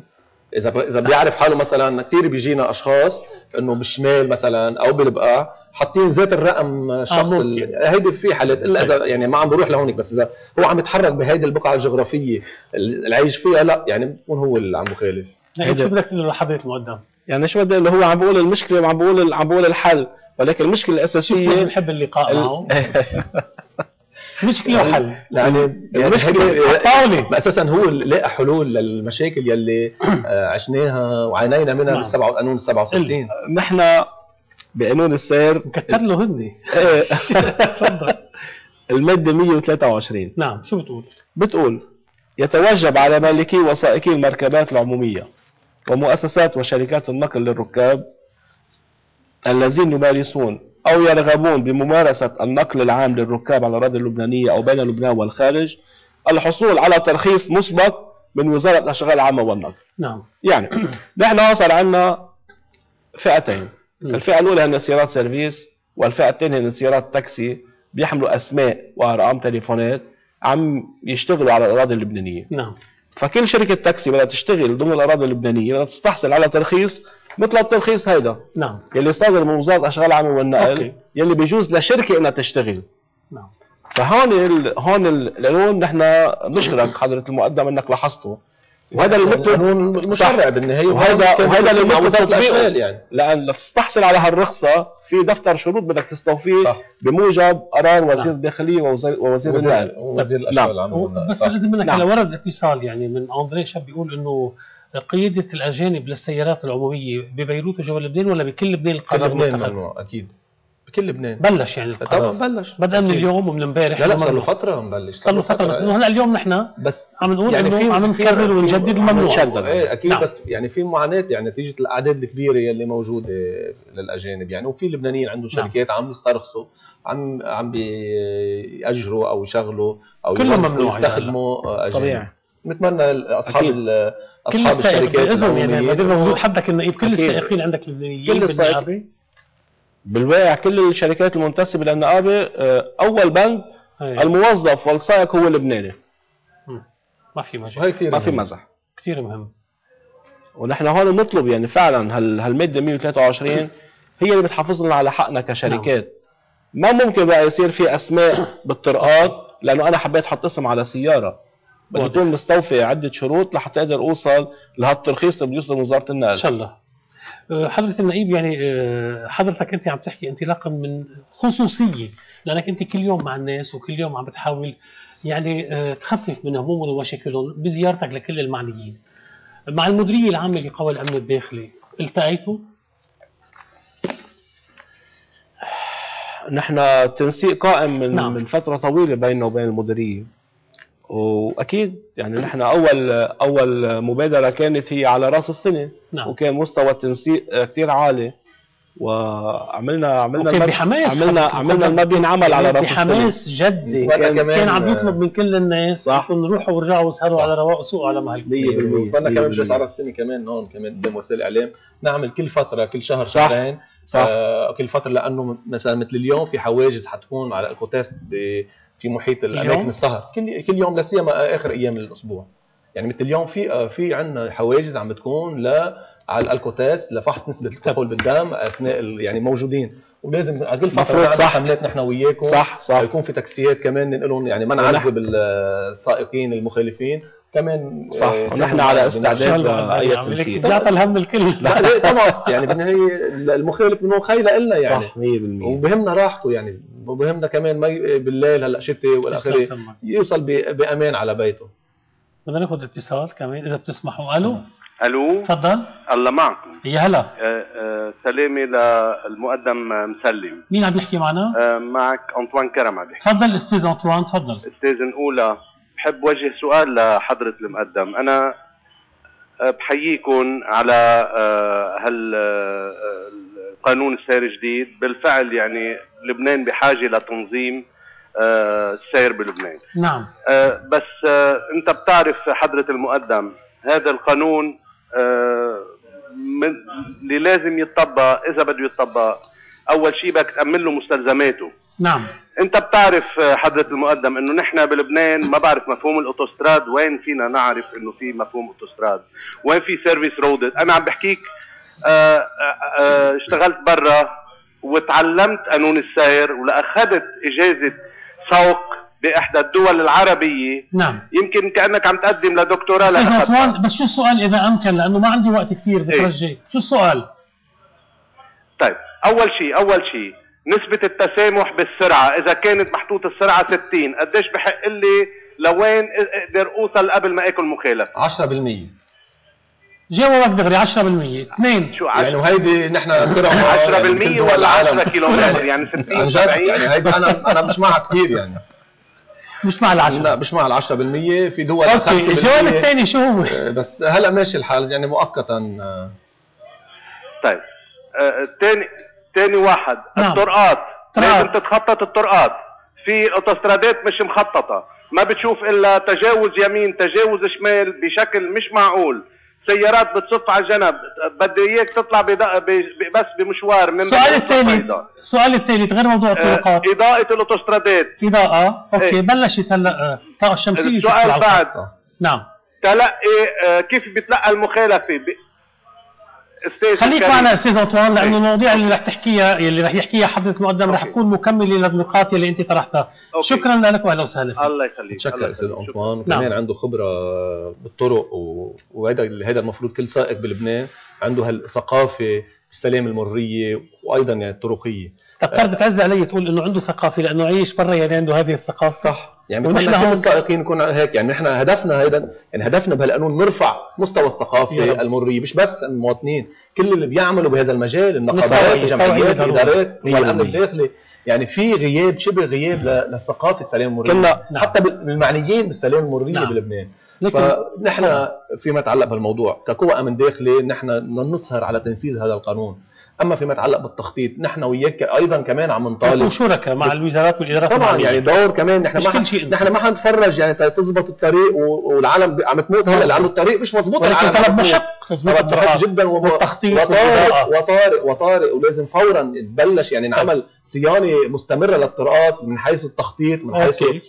إذا إذا بيعرف حاله مثلا كثير بيجينا أشخاص إنه بالشمال مثلا أو بالبقاع حاطين ذات الرقم الشخص. ال- هيدي في حالات. إلا إذا يعني ما عم بروح لهونيك بس إذا هو عم يتحرك بهيدي البقعه الجغرافية اللي عايش فيها لا يعني بكون هو اللي عم بخالف. لا شو بدك تقول لحضرة المقدم. يعني شو بدي اللي هو عم بقول المشكلة وعم بقول عم بقول الحل. ولكن المشكلة شفت الاساسيه بنحب اللقاء ال- معه. [laughs] مشكلة وحل. يعني المشكلة هيدي- الطاوله ما أساسا هو اللي لقى حلول للمشاكل يلي آه، عشناها وعانينا منها نعم. بالسبعة قانون 67 نحن بقانون السير مكتر له هن إيه، تفضل [laughs] [laughs] الماده 123 نعم شو بتقول؟ بتقول يتوجب على مالكي وسائقي المركبات العمومية ومؤسسات وشركات النقل للركاب الذين يمارسون أو يرغبون بممارسة النقل العام للركاب على الأراضي اللبنانية أو بين لبنان والخارج الحصول على ترخيص مسبق من وزارة الأشغال العامة والنقل. نعم. يعني [clears throat] نحن صار عندنا فئتين. مم. الفئة الأولى هن سيارات سيرفيس والفئة الثانية هن سيارات تاكسي بيحملوا أسماء وأرقام تليفونات عم يشتغلوا على الأراضي اللبنانية. نعم. فكل شركة تاكسي بدها تشتغل ضمن الأراضي اللبنانية بدها تستحصل على ترخيص مثل الترخيص هيدا. نعم. يلي صادر من وزارة الأشغال العامة والنقل okay. يلي بيجوز لشركة إنها تشتغل. نعم. فهون ال... هون ال- القانون نحن نشكرك حضرة المقدم إنك لاحظته. وهذا اللي مطلوب القانون المشرع بالنهاية وهذا وهذا اللي مع يعني لأن لتستحصل على هالرخصة في دفتر شروط بدك تستوفيه صح. بموجب قرار وزير نعم. الداخلية ووزير, ووزير وزير النقل وزير نعم. الأشغال العامه والنقل. بس. لازم منك نعم. على ورد اتصال يعني من أندري شاب بيقول إنه قيادة الأجانب للسيارات العمومية ببيروت وجوا لبنان ولا بكل لبنان القرار لبنان؟ ممنوع أكيد بكل لبنان. بلش يعني طبعا القرار. بلش. بدأ من. اليوم ومن امبارح لا لا. صار له فترة مبلش صار له فترة. بس انه هلا اليوم نحن بس. عم نقول يعني إنه في- عم نكرر ونجدد الممنوع. إيه أكيد نعم. بس يعني في معاناة يعني نتيجة الأعداد الكبيرة يلي موجودة للأجانب. يعني وفي لبنانيين عندهم نعم. شركات عم يسترخصوا عم عم بيأجروا أو يشغلوا أو كله ممنوع يستخدموا آه، أجانب. طبيعي. نتمنى أصحاب كل أصحاب الشركات باذن يعني العمومية. بدل موجود حدك النقيب كل أكيد. السائقين عندك لبنانيين كل السائق- بالنقابة بالواقع كل الشركات المنتسبة للنقابه آه، أول بند إيه. الموظف والسائق هو لبناني ما في كثير ما في. مزح. كثير مهم. ونحن هون بنطلب يعني فعلا هال هالمادة 123 هي اللي بتحافظ لنا على حقنا كشركات. ما ممكن بقى يصير في أسماء بالطرقات لأنه أنا حبيت أحط اسم على سيارة. بدي واضح. يكون مستوفي عدة شروط لحتى أقدر أوصل لهالترخيص اللي بيوصل من وزاره إن النقل شاء الله. حضرة النقيب يعني أه، حضرتك أنت عم تحكي انطلاقا من خصوصية لأنك أنت كل يوم مع الناس وكل يوم عم بتحاول يعني أه، تخفف من همومهم ومشاكلهم بزيارتك لكل المعنيين. مع المديرية العامة لقوى الأمن الداخلي التقيتوا؟ نحن تنسيق قائم من. نعم. من فترة طويلة بيننا وبين المديرية وأكيد يعني نحن أول أول مبادرة كانت هي على رأس السنة نعم وكان مستوى التنسيق كثير عالي وعملنا عملنا وكان المب- بحماس عملنا. عملنا ما بينعمل على رأس السنة بحماس جدي كان, كمان- كان عم يطلب من كل الناس صح. انه روحوا وارجعوا واسهروا صح. على رواق وسوقوا على مهلكم 100% وأنا كمان مش 100%. بس على السنة كمان هون كمان قدام وسائل الإعلام نعمل كل فترة كل شهر صح. شهرين صح آه كل فترة لأنه مثلا مثل اليوم في حواجز حتكون على الكوتاست ب- في محيط الأماكن؟ السهر. كل كل يوم لا سيما آخر أيام الأسبوع. يعني مثل اليوم في آه، في عندنا حواجز عم بتكون ل على الألكوتاس لفحص نسبة الكحول بالدم أثناء يعني موجودين. ولازم على كل فترة صح. حملات نحن وياكم صح صح. يكون في تاكسيات كمان ننقلهم يعني ما نعذب السائقين المخالفين. كمان صح آه، ونحن على استعداد لأي لك تنسيق بيعطى الهم الكل [laughs] لا لا طبعا. يعني بالنهايه المخالف منه خيلة إلنا يعني. صح 100% وبهمنا راحته يعني. وبهمنا كمان ما بالليل هلأ شتاء والى اخره. يوصل بأمان على بيته. بدنا ناخذ اتصال كمان إذا بتسمحوا. ألو؟ ألو؟ تفضل. الله معكم. يا هلا. آه، آه، سلامي للمقدم آه، مسلم. مين عم يحكي معنا؟ آه، معك أنطوان كرم عم بيحكي تفضل أستاذ أنطوان تفضل. أستاذ اولى بحب وجه سؤال لحضرة المقدم. أنا آه، بحييكم على آه، هال آه، القانون السير الجديد بالفعل يعني لبنان بحاجة لتنظيم آه، السير بلبنان. نعم. آه، بس آه، أنت بتعرف حضرة المقدم هذا القانون آه، من اللي لازم يتطبق إذا بده يتطبق أول شيء بدك تأمن له مستلزماته. نعم. انت بتعرف حضرة المقدم انه نحن بلبنان ما بعرف مفهوم الاوتوستراد وين فينا نعرف انه في مفهوم اوتوستراد وين في service road أنا عم بحكيك آه، آه، آه، اشتغلت برا وتعلمت قانون السير ولأخذت إجازة سوق بإحدى الدول العربية. نعم. يمكن كأنك عم تقدم لدكتوراه لأخذتها. بس شو السؤال إذا أمكن؟ لأنه ما عندي وقت كثير بترجي شو السؤال؟ طيب أول شيء أول شيء نسبة التسامح بالسرعة. إذا كانت محطوط السرعة 60 قديش بحق لي لوين أقدر أوصل قبل ما آكل مخالفة 10% جاوبك دغري 10% اثنين. شو يعني 10% وهيدي نحن 10% يعني بكل دول ولا 10 العالم كيلومتر؟ يعني 60 عن جد؟ 70 يعني هيدي أنا أنا مش معها كثير يعني. مش مع لا العشرة مش مع ال 10% في دول okay 5% الجواب الثاني شو هو؟ [laughs] بس هلا ماشي الحال. يعني مؤقتا آه، طيب آه، تاني واحد نعم. الطرقات طرقات. لازم تتخطط الطرقات في اوتوسترادات مش مخططة ما بتشوف إلا تجاوز يمين تجاوز شمال بشكل مش معقول سيارات بتصف على الجنب بدي إياك تطلع بس بمشوار من السؤال الثالث. السؤال الثالث غير موضوع الطرقات آه، إضاءة الأوتوسترادات إضاءة أوكي إيه. بلشت هلا آه، الطاقة الشمسية السؤال بعد. نعم تلقي آه، كيف بتلقى. أستاذ خليك. معنا أستاذ انطوان لأنه إيه. المواضيع اللي رح تحكيها اللي رح يحكيها حضرة المقدم رح. تكون مكملة للنقاط اللي أنت طرحتها أوكي. شكرا لك واهلا وسهلا فيك الله يخليك متشكر أستاذ يخليك. أنطوان نعم. وكمان عنده خبرة بالطرق و- وهذا هذا المفروض كل سائق بلبنان عنده هالثقافة بالسلام المرية وأيضا يعني تقدر بتعز علي تقول إنه عنده ثقافة لأنه عايش برا يعني عنده هذه الثقافة صح يعني ونحن ونحن كل السائقين نكون هيك يعني نحن هدفنا هيدا يعني هدفنا بهالقانون نرفع مستوى. الثقافة المرية مش بس المواطنين كل اللي بيعملوا بهذا المجال النقابات الجمعيات. الإدارات والأمن. الداخلي يعني في غياب شبه غياب للثقافة السلام المرية كنا- نعم. حتى بال- بالمعنيين بالسلام المرية نعم. بلبنان فنحن فيما يتعلق بهالموضوع كقوى أمن داخلي نحن بدنا نسهر على تنفيذ هذا القانون أما فيما يتعلق بالتخطيط نحن وياك أيضا كمان عم نطالب شركاء مع الوزارات والإدارات طبعا المعنية. يعني دور كمان نحن ما. نحن ما حنتفرج يعني تزبط الطريق والعالم عم تموت هلا لأنه الطريق مش مزبوط ولكن طلب. محق تظبيط طلب جدا والتخطيط وطارئ. وطارئ وطارئ ولازم فورا تبلش يعني نعمل صيانة مستمرة للطرقات من حيث التخطيط من حيث أوكي.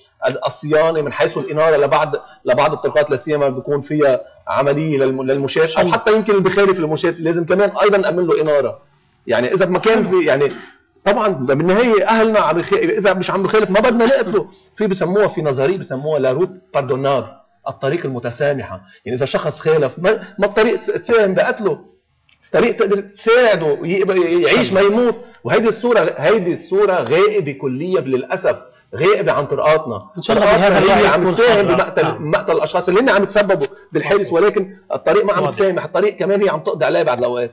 الصيانة من حيث الإنارة لبعض لبعض الطرقات لا سيما بيكون فيها عملية للم- للمشاة أو. حتى يمكن اللي بخالف المشاة لازم كمان أيضا نامن له إنارة يعني إذا بمكان في يعني طبعا بالنهاية أهلنا عم يخ... إذا مش عم بخالف ما بدنا نقتله. [laughs] في بسموها في نظرية بسموها لاروت باردونار الطريق المتسامحة. يعني إذا شخص خالف ما, ما الطريق تس- تساهم بقتله. طريق تقدر تساعده يعيش ما يموت. وهيدي الصورة هيدي الصورة غائبة كليا للأسف غائبة عن طرقاتنا. إن شاء الله بهذا عم تساهم. بمقتل نعم. مقتل الأشخاص اللي هن عم يتسببوا بالحادث ولكن الطريق ما عم. تسامح الطريق كمان هي عم تقضي عليه بعد الأوقات.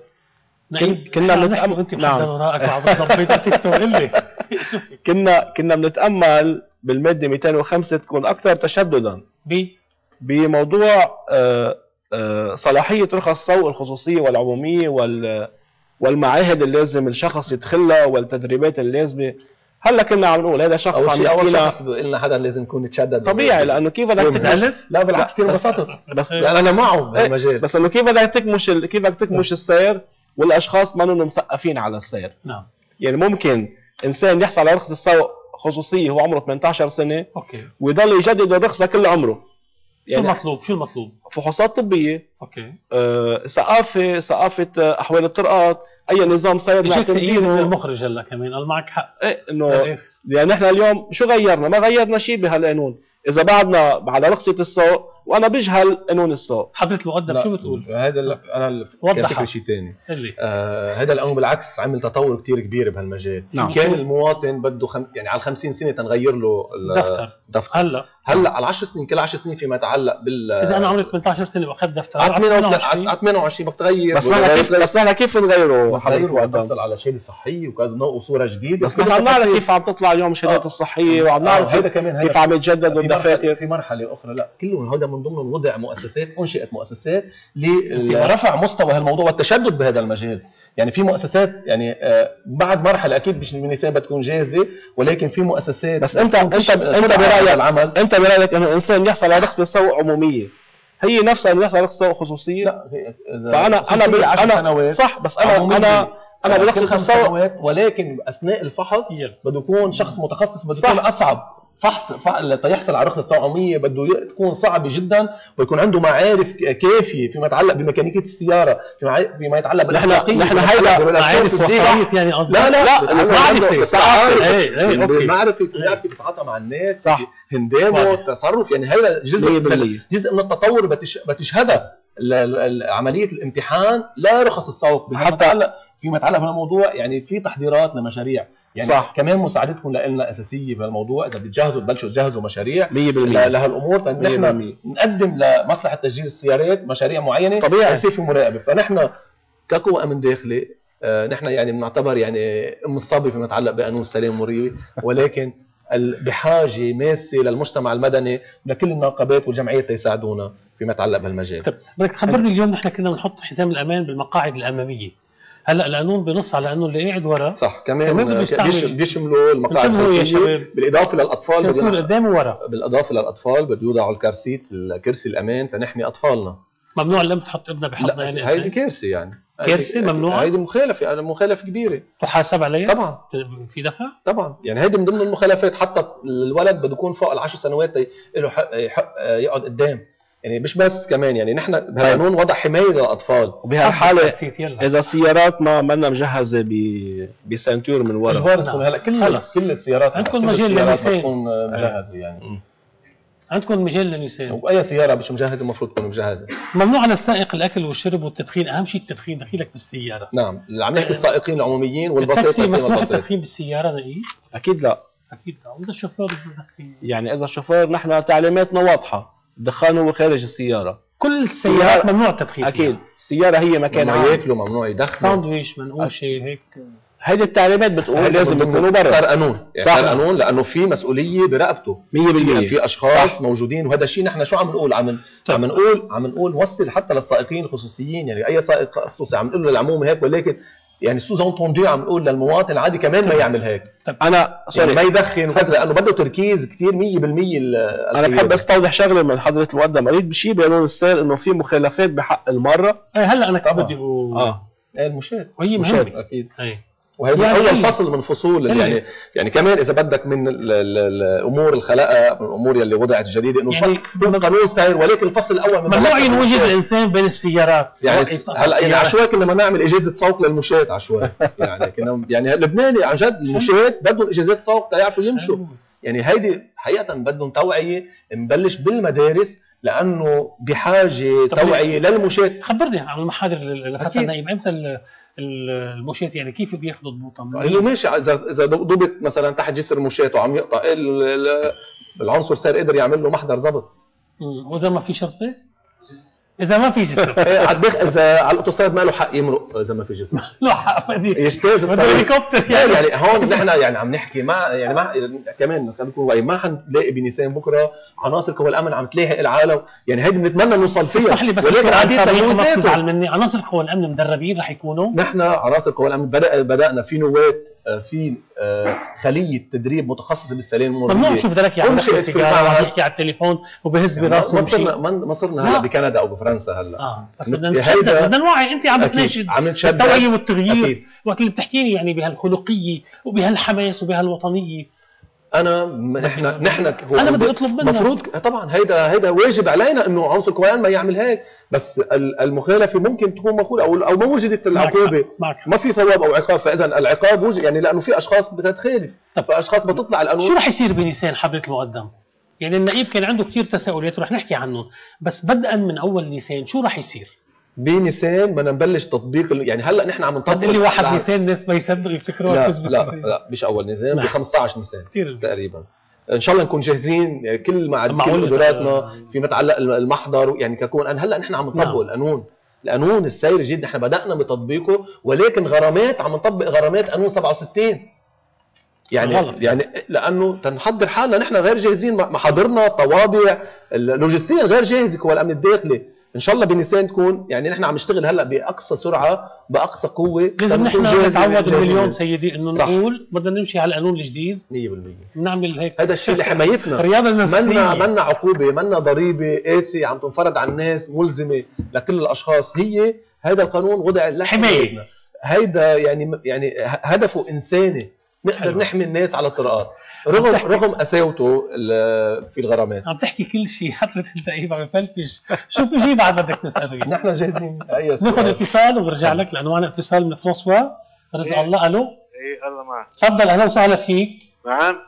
كنا بنتأمل- وانت نعم. وراءك وعم [laughs] لي. كنا كنا بنتأمل بالمادة 205 تكون أكثر تشددا. ب؟ بموضوع آه، آه، صلاحية رخص السوق الخصوصية والعمومية وال والمعاهد اللي لازم الشخص يدخلها والتدريبات اللازمه هلأ كنا عم نقول هذا شخص أول عم شيء أول يحكي لنا شخص بيقول لنا حدا لازم يكون يتشدد. طبيعي لأنه كيف بدك تكمش تزعلت؟ لا بالعكس كثير بس- انبسطت. بس يعني أنا معه إيه، بهالمجال. بس إنه كيف بدك تكمش كيف بدك تكمش السير؟ والأشخاص ما مثقفين على السير. نعم. يعني ممكن إنسان يحصل على رخصه السوق خصوصية هو عمره 18 سنة okay. ويضل يجدد الرخصة كل عمره. شو يعني المطلوب؟ شو المطلوب؟ فحوصات طبية أوكي. آه، ثقافه ثقافه آه، أحوال الطرقات أي نظام سير معتمدينه المخرج هلا كمان؟ قال معك حق. إيه إنه. يعني نحن اليوم شو غيرنا؟ ما غيرنا شيء بهالقانون، إذا بعدنا على رخصة السوق وأنا بجهل قانون السوق حضرة المقدم لا، شو بتقول؟ هذا أنا فكري شيء ثاني آه هذا القانون بالعكس عمل تطور كتير كبير بهالمجال. نعم. كان المواطن بده خم... يعني على 50 سنة تنغير له دفتر. دفتر. هلا. هلا على 10 سنين كل 10 سنين فيما يتعلق بال إذا أنا عمري 18 سنة واخذت دفتر. على 28 28 على 28 بدك تغير بس نحن كيف بس نحن كيف نغيره حضرتك وتحصل على شهاده صحيه وكذا وصوره جديدة. بس نحن عم نعرف كيف عم تطلع اليوم الشهادات آه. الصحيه وعم نعرف هيدا كمان هيدا كيف عم يتجددوا في مرحلة, الدفاتر. في مرحلة أخرى. لا كلهم هذا من ضمن وضع مؤسسات أنشئت مؤسسات لرفع مستوى هالموضوع والتشدد بهذا المجال يعني في مؤسسات يعني آه، بعد مرحلة أكيد مش النساء بتكون جاهزة ولكن في مؤسسات بس انت انت أنت برايك العمل أنت برأيك انه الإنسان يحصل على رخصه سوق عمومية هي نفسها انه يحصل على رخصه سوق خصوصية لا فانا أنا خصوصية ب- 10 أنا سنوات صح بس أنا عمومية. أنا أنا كل برخصه السوق سنوات ولكن أثناء الفحص. بده يكون شخص متخصص بده. يكون أصعب فحص ليحصل على رخصة سوق عموميه بده تكون صعبه جدا ويكون عنده معارف كافية فيما يتعلق بميكانيكية السيارة فيما يتعلق نحن- بالاخلاقيه نحن هيدا معارف. وصايت يعني قصدي لا لا لا،. عنده التعامل. إيه، إيه، يكون يعرف كيف يتعاطى مع الناس صح. هندامه. التصرف يعني هذا جزء من. جزء من التطور بتش... بتشهدها عملية الامتحان لا رخص السوق حتى- فيما يتعلق بهالموضوع يعني في تحضيرات لمشاريع يعني صح. كمان مساعدتكم لنا أساسية بهالموضوع إذا بتجهزوا تبلشوا تجهزوا مشاريع 100% ل- لهالامور مية نحن بالمية. نقدم لمصلحة تسجيل السيارات مشاريع معينة طبيعي. يصير في مراقبة فنحن كقوى أمن داخلي آه، نحن يعني بنعتبر يعني أم الصبي فيما يتعلق بقانون السلام المروري ولكن بحاجة ماسة للمجتمع المدني لكل النقابات والجمعيات يساعدونا فيما يتعلق بهالمجال طيب بدك تخبرني اليوم نحن كنا بنحط حزام الأمان بالمقاعد الأمامية هلأ القانون بنص على أنه اللي قاعد ورا صح كمان كمان بده بيشملوا المقاعد الخلفيه. بالإضافة للأطفال بده قدام وورا. بالإضافة للأطفال بده يوضعوا الكرسيت الكرسي الأمان تنحمي أطفالنا. ممنوع الام تحط ابنها بحضنها يعني. هيدي كارثه يعني. كارثة هيدي- ممنوعة؟ هيدي مخالفة مخالفة كبيرة. تحاسب عليها؟ طبعا. في دفع؟ طبعا. يعني هيدي من ضمن المخالفات. حتى الولد بده يكون فوق العشر سنوات له حق يقعد قدام. يعني مش بس كمان يعني نحن بهالقانون وضع حماية للأطفال. وبهالحالة إذا السيارات ما منا مجهزة ب بسنتور من ورا. اجبار. تكون هلا كل خلص. كل السيارات عندكم مجال للنساء. بتكون مجهزة يعني. عندكم مجال للنساء وأي سيارة مش مجهزة المفروض تكون مجهزة. ممنوع على السائق الأكل والشرب والتدخين. أهم شيء التدخين دخيلك بالسيارة. نعم. اللي عم نحكي السائقين العموميين والبسيط التاكسي بس مسموح التدخين بالسيارة نقي أكيد لا. أكيد لا. وإذا الشوفير يعني إذا الشوفير نحن تعليماتنا واضحة. الدخان هو خارج السيارة. كل السيارات سيارة- ممنوع التدخين أكيد. السيارة هي مكان ممنوع عام. ياكلوا ممنوع يدخنوا. ساندويش منقوشه هيك. هيدي التعليمات بتقول لازم يكونوا برا. صار قانون. يعني صح. صار قانون لأنه في مسؤولية برقبته. 100% يعني في أشخاص صح. موجودين. وهذا الشيء نحن شو عم نقول؟ عم طيب. عم نقول عم نقول وصل حتى للسائقين الخصوصيين يعني أي سائق خصوصي عم نقول له للعموم هيك ولكن يعني سوز انتوندو عم نقول للمواطن العادي كمان ما يعمل هيك أنا يعني سوري ما يدخن وكذا لأنه بده تركيز كثير 100% ال- أنا بحب. أستوضح شغلة من حضرة المقدم أريد بشيء بقانون السير إنه في مخالفات بحق المرة إيه، هلأ أنا كنت. بدي أقول آه إيه المشاة وهي. مهمة أكيد إيه. وهذا يعني يعني أول؟ فصل من فصول إيه؟ يعني يعني كمان إذا بدك من ال- ال- ال- الأمور الخلقه من الأمور يلي وضعت جديده إنه يعني الفصل قانون سير ولكن الفصل الأول من ممنوع ينوجد. الإنسان بين السيارات يعني هلأ يعني. عشوائي كنا بدنا نعمل إجازة سوق للمشاة عشوائي يعني كنا يعني لبناني عن جد المشاة بدهم إجازات سوق تيعرفوا يمشوا يعني هيدي حقيقة بدهم توعية نبلش بالمدارس لأنه بحاجة توعية للمشاة خبرني عن المحاضر اللي أكيد. النايم إمتى المشاة يعني كيف بياخذوا ضبوطها من اللي ماشي. اذا إذا ضبط مثلا تحت جسر مشاة وعم يقطع ال- العنصر صار قدر يعمل له محضر مم. وإذا ما في شرطة؟ إذا ما في جسر إيه، على الدخ إذا على الاوتوستراد ما له حق يمرق إذا ما في جسر [laughs] له حق بدي يجتاز بده الطريق هليكوبتر يعني, يعني هون نحن يعني عم نحكي ما يعني ما كمان خلينا ما حنلاقي بنيسان بكرة عناصر قوى الامن عم تلاحق العالم. يعني هيدي بنتمنى نوصل فيها. اسمح لي بس ولكن ما ذاته. تزعل مني. عناصر قوى الامن مدربين رح يكونوا. نحن عناصر قوى الامن بدأ بدأنا في نواة في آه، خلية تدريب متخصصة بالسلام ممنوع المروريه نشوف درك في سيجاره المعهد. وعم يحكي على التليفون وبهز يعني براسه ما صرنا ما صرنا لا. هلا بكندا أو بفرنسا هلا آه بس بدنا نوعي أنت عم. بتناشد التوعية والتغيير. وقت اللي بتحكيني يعني بهالخلقية وبهالحماس وبهالوطنية أنا نحن نحن هو أنا بدي أطلب منك. مفروض طبعا هيدا هيدا واجب علينا إنه عنصر الامن ما يعمل هيك بس ال- المخالفة ممكن تكون مفروض أو أو ما وجدت العقوبة. ما في ثواب أو عقاب فاذا العقاب وجد يعني لأنه في أشخاص بدها تخالف فاشخاص بتطلع القانون شو رح يصير بنيسان حضرة المقدم؟ يعني النقيب كان عنده كثير تساؤلات ورح نحكي عنهم بس بدءا من أول نيسان شو رح يصير؟ بنيسان بدنا نبلش تطبيق يعني هلأ نحن عم نطبق لي واحد نيسان الناس ما يصدقوا يفتكروها لا لا. لا مش أول نيسان ب نعم. 15 نيسان كثير تقريبا إن شاء الله نكون جاهزين كل مع كل قدراتنا. فيما يتعلق المحضر يعني ككون أنا هلأ نحن عم نطبق نعم. القانون القانون السير الجديد نحن بدأنا بتطبيقه ولكن غرامات عم نطبق غرامات قانون 67 يعني غلط. يعني لأنه تنحضر حالنا نحن غير جاهزين محاضرنا طوابع اللوجستيا غير جاهزه هو الأمن الداخلي إن شاء الله بنيسان تكون يعني نحن عم نشتغل هلأ بأقصى سرعة بأقصى قوة. لازم نحن نتعود من. اليوم سيدي إنه. نقول بدنا نمشي على القانون الجديد. 100% نعمل هيك. هذا الشيء لحمايتنا الرياضه [laughs] النفسيه منا منا عقوبة منا ضريبة قاسيه عم تنفرض على الناس ملزمة لكل الأشخاص. هي هذا القانون وضع لحمايتنا. هيدا يعني يعني هدفه إنساني. نقدر حلو. نحمي الناس على الطرقات. رغم. رغم قساوته ال- في الغرامات. عم تحكي كل شيء. حضرة النقيب عم يفلفش شو في شيء بعد بدك تساله نحن جاهزين. أي ناخذ اتصال ونرجع لك لأنه معنا اتصال من فرانسوا. رزق إيه. الله. ألو. إيه الله معك. تفضل. أهلا وسهلا فيك. نعم.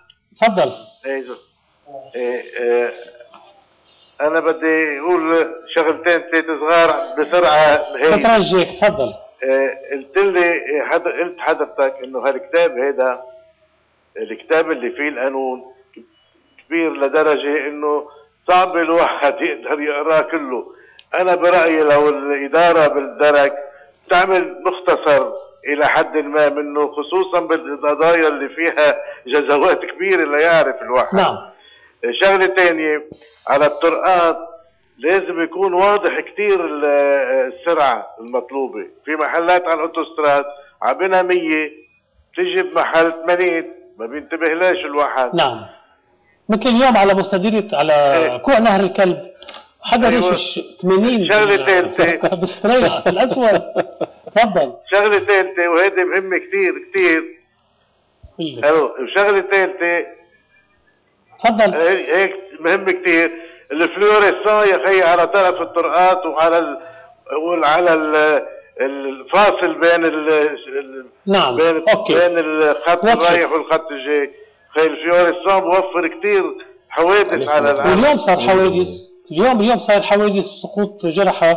تفضل. إيه زو. إيه أنا بدي أقول شغلتين ثلاث صغار بسرعة هيك. بترجيك. تفضل. إيه قلت لي حد قلت حضرتك إنه هالكتاب هيدا الكتاب اللي فيه القانون كبير لدرجة إنه صعب الواحد يقدر يقراه كله. أنا برأيي لو الإدارة بالدرك تعمل مختصر إلى حد ما منه خصوصا بالقضايا اللي فيها جزوات كبيرة ليعرف الواحد. نعم. شغله تانية على الطرقات لازم يكون واضح كتير ال- السرعة المطلوبة. في محلات على الأوتوستراد عبنا 100 تيجي بمحل 80 ما بينتبهلاش الواحد؟ نعم. مثل اليوم على مستديرة على إيه. كوع نهر الكلب. حدا أيوة. ريش 80 شغلة ثالثة. بس طريق الاسود تفضل. شغلة ثالثة وهيدي مهمة كتير كتير. قل لي. أيوة وشغلة ثالثة تفضل. هي- هيك مهم كتير. ال fluorescent يا خي على طرف الطرقات وعلى ال... وعلى ال... الفاصل بين ال... نعم بين okay. بين الخط. الرايح والخط الجاي. خي ال fluorescent بوفر كتير حوادث على العالم. واليوم صار حوادث. اليوم اليوم صار حوادث سقوط جرحى.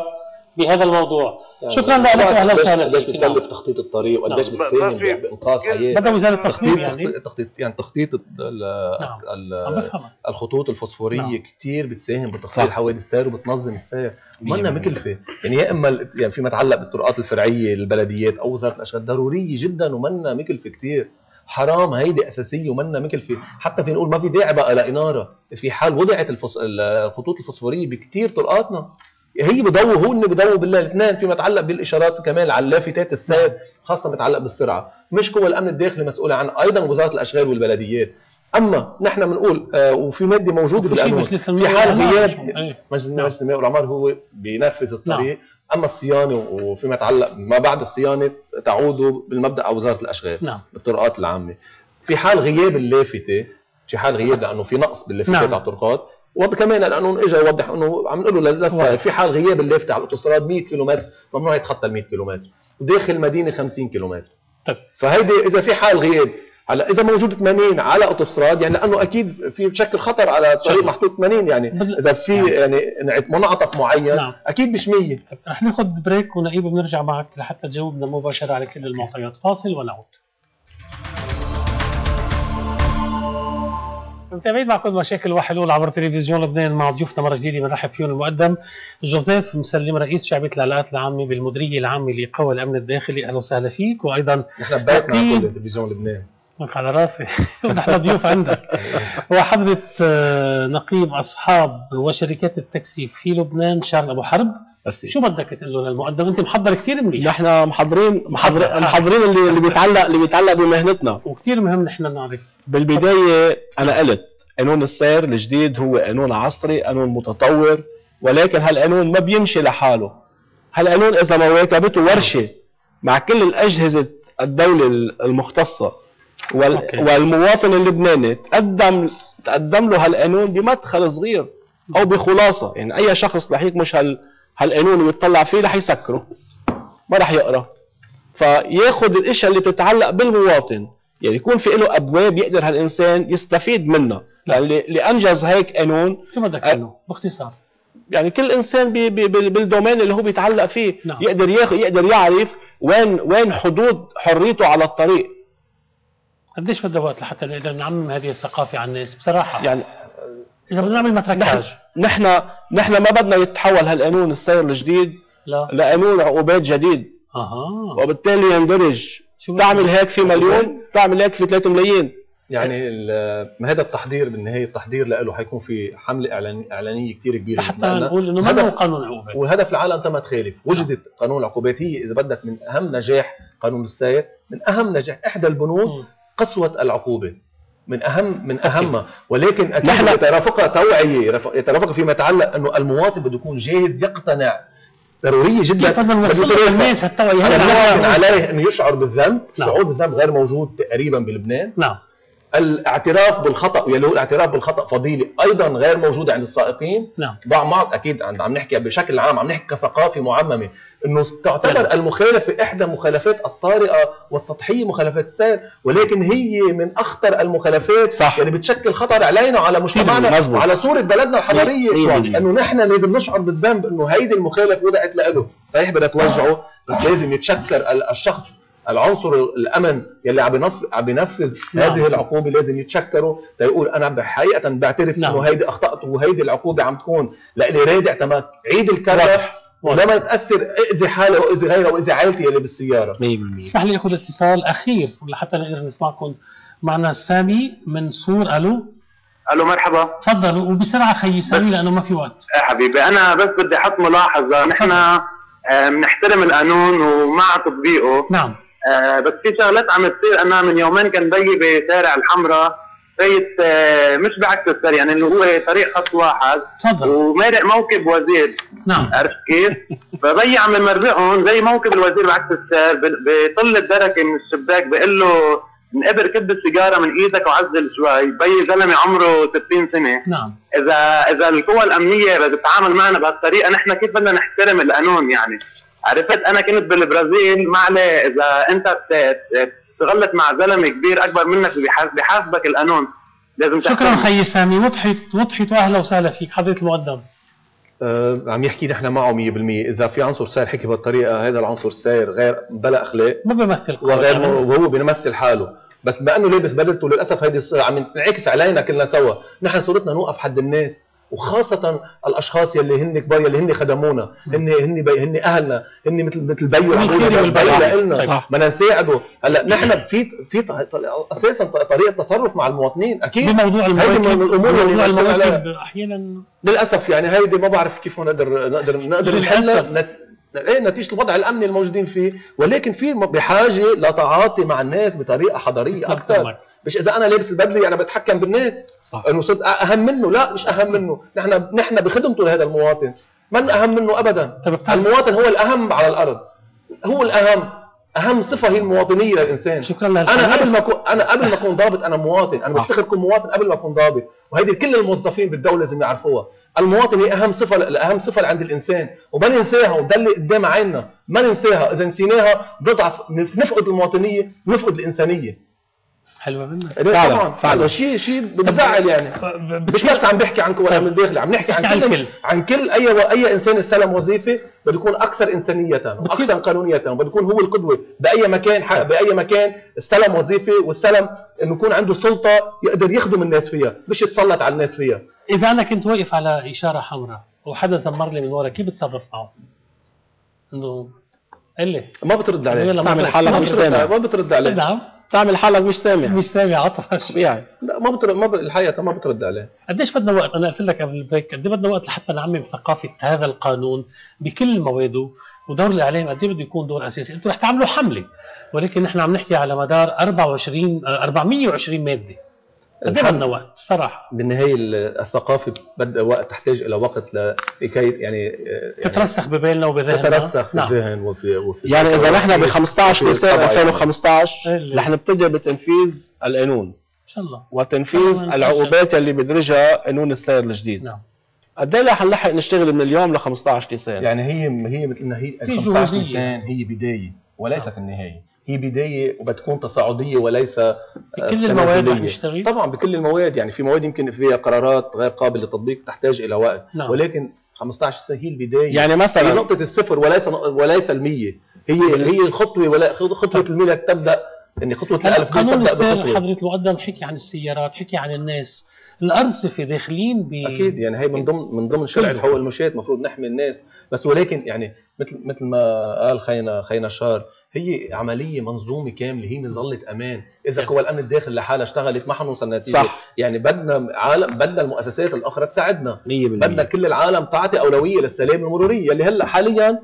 بهذا الموضوع. شكرا لك واهلا وسهلا. قديش فيك بتكلف نعم. تخطيط الطريق وقديش نعم. بتساهم بانقاذ حياة؟ بدأ وزارة التصميم تخطيط يعني. تخطيط يعني تخطيط ال- نعم. الخطوط الفوسفورية نعم. كتير بتساهم بتخفيض. حوادث السير وبتنظم السير. بالمية. مكلفه يعني يا إما ال- يعني فيما يتعلق بالطرقات الفرعية البلديات أو وزارة الأشغال ضرورية جدا ومنا مكلفه كتير. حرام هيدي أساسية ومنا مكلفه حتى في نقول ما في داعي بقى لاناره في حال وضعت الفص... الخطوط الفوسفورية بكتير طرقاتنا. هي بضووا هو اللي بضووا بالله. الاثنين فيما يتعلق بالإشارات كمان على اللافتات السير خاصة ما يتعلق بالسرعة. مش قوى الأمن الداخلي مسؤولة عن أيضا وزارة الأشغال والبلديات. أما نحن بنقول آه وفي مادة موجودة بالقانون في حال. غياب إيه. مجلس نعم. مجلس الماء والأعمار هو بينفذ الطريق. أما الصيانة وفيما يتعلق ما بعد الصيانة تعود بالمبدأ على وزارة الأشغال نعم. بالطرقات العامه في حال غياب اللافته في حال غياب لأنه في نقص باللافتات نعم. على الطرقات وضع كمان القانون اجى يوضح إنه عم نقول له واضح. في حال غياب اللافته على الاوتوستراد 100 كيلومتر ممنوع يتخطى ال 100 كيلومتر داخل المدينة 50 كيلومتر طيب. فهيدي إذا في حال غياب هلا إذا موجود 80 على اوتوستراد يعني لأنه أكيد في بشكل خطر على الطريق. محطوط 80 يعني إذا في نعم. يعني منعطف معين نعم. أكيد مش 100 طيب، رح ناخذ بريك ونقيب بنرجع معك لحتى تجاوبنا مباشرة على كل المعطيات فاصل ونعود متابعين معكم مشاكل وحلول عبر تلفزيون لبنان مع ضيوفنا مرة جديدة بنرحب فيهم المقدم. جوزيف مسلم رئيس شعبية العلاقات العامة بالمديرية العامة لقوى الأمن الداخلي أهلا وسهلا فيك. وأيضا نحن. على كل تلفزيون لبنان. لك على راسي. [laughs] نحن ضيوف عندك. وحضرة آه، نقيب أصحاب وشركات التاكسي في لبنان شارل أبو حرب. ميرسي. شو بدك تقول له للمقدم أنت محضر كثير منيح نحن محضرين محضر. محضرين اللي اللي بيتعلق اللي بيتعلق بمهنتنا وكثير مهم نحن نعرف بالبداية أنا قلت قانون السير الجديد هو قانون عصري قانون متطور ولكن هالقانون ما بيمشي لحاله هالقانون إذا ما واكبته ورشة مع كل الأجهزة الدولة المختصة وال okay. والمواطن اللبناني تقدم تقدم له هالقانون بمدخل صغير أو بخلاصة يعني أي شخص رح يكمش هال هالقانون ويطلع فيه رح يسكره؟ ما رح يقرأ. فياخذ الاشياء اللي بتتعلق بالمواطن. يعني يكون في له أبواب يقدر هالإنسان يستفيد منها. يعني اللي اللي انجز هيك قانون. شو بدك أه. منه باختصار. يعني كل إنسان بي بي بال- بال domaine اللي هو بيتعلق فيه نعم. يقدر ياخ يقدر يعرف وين وين حدود حريته على الطريق. قديش بدها وقت لحتى نقدر نعمم هذه الثقافة على الناس؟ بصراحة. يعني إذا بدنا نعمل متركاج. نحن نحن ما بدنا يتحول هالقانون السير الجديد لا. لقانون عقوبات جديد. أها. وبالتالي يندرج. شو تعمل هيك في مليون تعمل هيك في 3 ملايين. يعني ما هذا التحضير بالنهاية التحضير له حيكون في حملة إعلان إعلانية كثير كبيرة حتى نقول إنه ما هدف- هو قانون عقوبه وهدف العالم تم تخالف. وجدت قانون العقوبات هي إذا بدك من أهم نجاح قانون السير من أهم نجاح إحدى البنود. قسوة العقوبة. من اهم من أهمها. ولكن أكيد نحن- يترافقها توعيه يترافقها فيما يتعلق أنه المواطن بده يكون جاهز يقتنع. ضروريه جدا. كيف بدنا نوصل يترافق. للناس التوعية هذا عليه انه يشعر بالذنب. نعم. الشعور بالذنب غير موجود تقريبا بلبنان. نعم. الاعتراف بالخطأ واللي هو الاعتراف بالخطأ فضيلة أيضا غير موجوده عند السائقين نعم معك أكيد عم نحكي بشكل عام عم نحكي كثقافة معممة إنه تعتبر نعم. المخالفة إحدى مخالفات الطارئة والسطحية مخالفات السير ولكن هي من أخطر المخالفات صح. يعني بتشكل خطر علينا وعلى مجتمعنا مزبوط. وعلى صورة بلدنا الحضارية. انه نحن لازم نشعر بالذنب إنه هيدي المخالفة وضعت له صحيح بدها توجعه بس لازم يتشكر ال- الشخص العنصر الأمن يلي عم بينفذ عم بينفذ نعم. هذه العقوبة لازم يتشكروا تيقول أنا بحقيقه بعترف نعم. إنه هيدي أخطأت وهيدي العقوبة عم تكون لإلي رادع تمام. عيد الكرة. ولما تاثر اذي حالي واذي غيري واذي عائلتي اللي بالسيارة. 100% اسمح لي أخذ اتصال أخير لحتى نقدر نسمعكم. معنا سامي من صور ألو؟ ألو مرحبا. تفضل وبسرعة خيي سامي لأنه ما في وقت. يا حبيبي أنا بس بدي أحط ملاحظة. نحن آه، بنحترم القانون ومع تطبيقه. نعم. آه، بس في شغلات عم تصير أنا من يومين كان بيي بشارع الحمراء فايت آه، مش بعكس السر يعني إنه هو طريق خط واحد تفضل. ومارق موكب وزير. نعم. عرفت كيف؟ فبي عم يمرقهم زي موكب الوزير بعكس السير ب- بيطل الدركه من الشباك بيقول له انقبر كب السيجارة من إيدك وعزل شوي بي زلمة عمره 60 سنة. نعم. اذا إذا القوى الأمنية بدها تتعامل معنا بهالطريقة نحن كيف بدنا نحترم القانون يعني؟ عرفت؟ أنا كنت بالبرازيل ما عليه. إذا أنت تغلط مع زلمة كبير أكبر منك بيحاسبك القانون. لازم شكرا. خيي سامي. وضحت وضحت واهلا وسهلا فيك. حضرة المقدم. آه عم يحكي نحن معه 100% إذا في عنصر ساير حكي بهالطريقه هذا العنصر ساير غير بلا أخلاق. ما بيمثل وغير. وهو بيمثل حاله. بس بأنه لابس بدلته؟ للأسف هيدي عم تنعكس علينا كلنا سوا. نحن صورتنا نوقف حد الناس. وخاصة الأشخاص يلي هن كبار يلي هن خدمونا هن هن بي هن أهلنا هن مثل مثل بي والخير وعمونا بي والبلاء. لنا صح. بدنا نساعده هلأ نحن في في ط- ط- أساسا ط- طريقة تصرف مع المواطنين أكيد بموضوع هيدي المواكب من الأمور اللي. المواكب أحيانا للأسف يعني هيدي ما بعرف كيف نقدر نقدر نقدر. نحلها. إيه نتيجة الوضع الأمني الموجودين فيه ولكن في بحاجة لتعاطي مع الناس بطريقة حضاريه أكثر. مش إذا أنا لابس البدلة أنا بتحكم بالناس. صح. إنه صرت أهم منه؟ لا مش أهم منه. نحن نحن بخدمته لهذا المواطن. من أهم منه ابدا؟ طيب المواطن هو الأهم على الأرض. هو الأهم أهم صفة هي المواطنية للإنسان. شكرا لك. أنا قبل ما أكون أنا قبل ما أكون ضابط أنا مواطن. أنا. بفتخر أكون مواطن قبل ما أكون ضابط. وهيدي كل الموظفين بالدولة لازم يعرفوها. المواطن هي أهم صفة الأهم صفة عند الإنسان. وما ننساها وتضل قدام عيننا. ما ننساها. إذا نسيناها بنضعف نفقد المواطنية نفقد الإنسانية. حلوة منك. فعلا، طبعا. فعلا. هذا شيء شيء بزعل يعني. مش بس عم بحكي عنكم ولا من داخلي عم نحكي عن عن كل الكل. عن كل أي أي إنسان استلم وظيفة بده يكون أكثر إنسانية وأكثر قانونية وبده يكون هو القدوة. بأي مكان ح- بأي مكان استلم وظيفة واستلم إنه يكون عنده سلطة يقدر يخدم الناس فيها مش يتسلط على الناس فيها. إذا أنا كنت واقف على إشارة حمراء وحدا زمر لي من ورا كيف بتصرف معه؟ إنه قل لي. ما بترد عليه. يلا ما تعمل بترد- حالك ما مش سامع ما بترد عليه. نعم. تعمل حالك مش سامع. مش سامع عطرش طبيعي. لا ما بترد ما ب... الحقيقة ما بترد عليه. قديش بدنا وقت؟ أنا قلت لك قبل البريك قد بدنا وقت لحتى نعمم ثقافة هذا القانون بكل مواده ودور الإعلام؟ قد بده يكون دور أساسي؟ أنتم رح تعملوا حملة ولكن نحن عم نحكي على مدار 24 آه، 420 مادة. بدنا وقت صراحة. بالنهاية ال- الثقافة بدها وقت تحتاج إلى وقت لكي يعني يعني تترسخ ببالنا وبذهننا. تترسخ في نعم. الذهن وفي وفي يعني إذا نحن ب 15 وفي ديسمبر الطبع. 2015 اللي- رح نبتدي بتنفيذ القانون. إن شاء الله. وتنفيذ. العقوبات اللي بدرجها قانون السير الجديد. نعم. قد إيه رح نلحق نشتغل من اليوم ل 15 ديسمبر يعني هي هي مثل ما هي في 15 جهوزية. نيسان هي بداية وليست النهاية. هي بداية وبتكون تصاعدية وليس آه، بكل المواد رح. نشتغل طبعا بكل المواد يعني في مواد يمكن فيها قرارات غير قابلة للتطبيق تحتاج إلى وقت. نعم. ولكن 15 سنة هي البداية يعني هي مثلا نقطة الصفر وليس وليس المية. هي هي الخطوة ولا خطوة المية تبدأ يعني خطوة الألف قانون تبدأ حضرة المقدم حكي عن السيارات حكي عن الناس. الأرصفة داخلين ب أكيد يعني هي من ضمن من ضمن شريعه كله. حقوق المشاة المفروض نحمي الناس. بس ولكن يعني مثل مثل ما قال خينا خينا شار هي عملية منظومة كاملة هي مظلة أمان. إذا قوى الأمن الداخلي لحالها اشتغلت ما حنوصل نتيجه صح. يعني بدنا عالم بدنا المؤسسات الأخرى تساعدنا. 100% بدنا كل العالم تعطي أولوية للسلام المروري اللي هلأ حاليا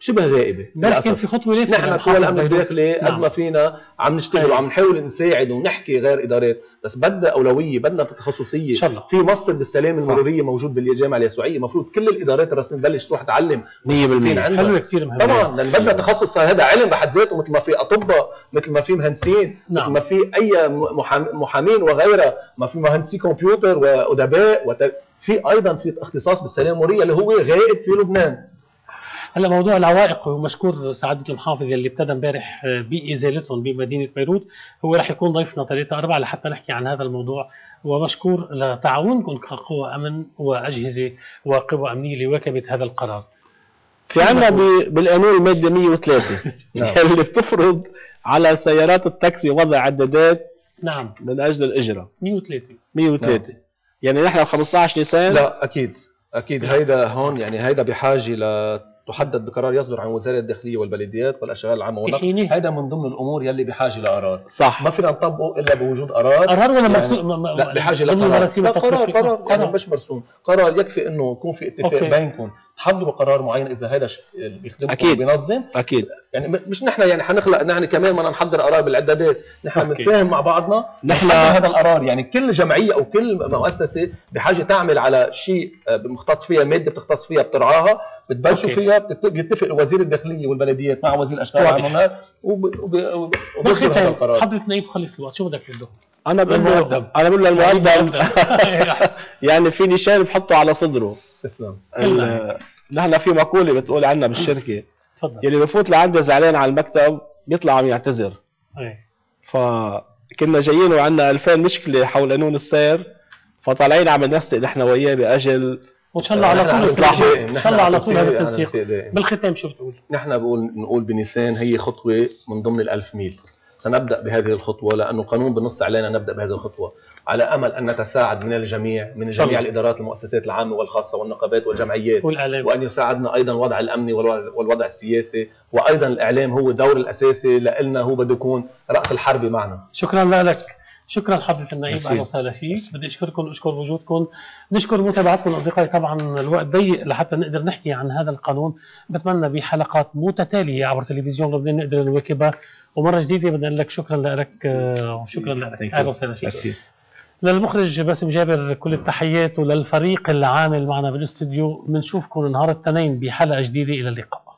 شبه غائبه لكن في خطوة ليفتة نحن قوى الامن. الداخلي قد نعم. ما فينا عم نشتغل أيوة. وعم نحاول نساعد ونحكي غير إدارات بس بدها أولوية بدنا تخصصيه في مصر بالسلام. المرورية موجود بالجامعة اليسوعية المفروض كل الإدارات الرسمية تبلش تروح تعلم 100% متخصصين عندها حلوة كثير مهمة طبعا لأن بدنا تخصص هذا علم بحد ذاته مثل ما في أطباء مثل ما في مهندسين نعم. مثل ما في أي محام- محامين وغيرها ما في مهندسي كمبيوتر وأدباء وت... في أيضا في اختصاص بالسلام المرورية اللي هو غائب في لبنان هلا موضوع العوائق ومشكور سعادة المحافظ اللي ابتدى امبارح بإزالتهم بمدينة بيروت. هو رح يكون ضيفنا ثلاثة أربعة لحتى نحكي عن هذا الموضوع ومشكور لتعاونكم كقوى أمن وأجهزة وقوى أمنية لواكبة هذا القرار. في عندنا بالقانون الماده 103 [laughs] نعم. اللي بتفرض على سيارات التاكسي وضع عدادات نعم. من أجل الاجره 103 103 يعني نحن ب 15 نيسان؟ لا أكيد. أكيد. هيدا هون يعني هيدا بحاجة ل تحدد بقرار يصدر عن وزارة الداخلية والبلديات والأشغال العامة والنقل هيدا من ضمن الأمور يلي بحاجة لقرار صح. ما فينا نطبقه إلا بوجود قرار. قرار ولا يعني مرسوم؟ م- م- لا بحاجة لقرار لا قرار فيه. قرار يعني قرار مش مرسوم. قرار يكفي إنه يكون في اتفاق أوكي. بينكم. تحضروا قرار معين إذا هذا ش- بيخدمكم أكيد. وبينظم. أكيد. يعني مش نحن يعني حنخلق نحن كمان بدنا نحضر قرار بالعدادات. نحن. بنتفاهم مع بعضنا. نحن- نحن هذا القرار. يعني كل جمعية أو كل مؤسسة بحاجة تعمل على شيء آه، مختص فيها مادة بتختص فيها بترعاها. بتبلشوا. فيها بيتفق وزير الداخليه والبلديات مع وزير الأشغال. العامه والنقل وب- وب- وب- وبيصدر هذا القرار حضرة نائب خلص الوقت شو بدك تقول له؟ أنا بقول. له أنا بقول للمقدم [laughs] يعني في نشان بحطه على صدره تسلم نحن في مقولة بتقول عنا بالشركة تفضل يلي بفوت لعندي زعلان على المكتب بيطلع عم يعتذر إيه. فكنا جايين وعندنا 2000 مشكلة حول قانون السير فطالعين عم ننسق نحن وياه بأجل وإن شاء الله على طول. إن شاء الله على طول هذا التنسيق. بالختام شو بتقول؟ نحن بقول نقول بنيسان هي خطوة من ضمن الألف ميل سنبدأ بهذه الخطوة لأن القانون بنص علينا نبدأ بهذه الخطوة على أمل أن نتساعد من الجميع من جميع الله. الإدارات المؤسسات العامة والخاصة والنقابات والجمعيات والإعلام وأن يساعدنا أيضا الوضع الأمني والوضع السياسي وأيضا الإعلام هو الدور الأساسي لنا هو بده يكون رأس الحرب معنا شكرا لك شكرا حضرة النائب. أهلا وسهلا فيك. بدي أشكركم وأشكر وجودكم. نشكر متابعتكم أصدقائي. طبعا الوقت ضيق لحتى نقدر نحكي عن هذا القانون. بتمنى بحلقات متتالية عبر تلفزيون لبنان نقدر نواكبها. ومرة جديدة بدنا نقول لك شكرا لك وشكرا لك. أهلا وسهلا فيك. للمخرج باسم جابر كل التحيات وللفريق العامل معنا بالاستديو بنشوفكم نهار الاثنين بحلقة جديدة. إلى اللقاء.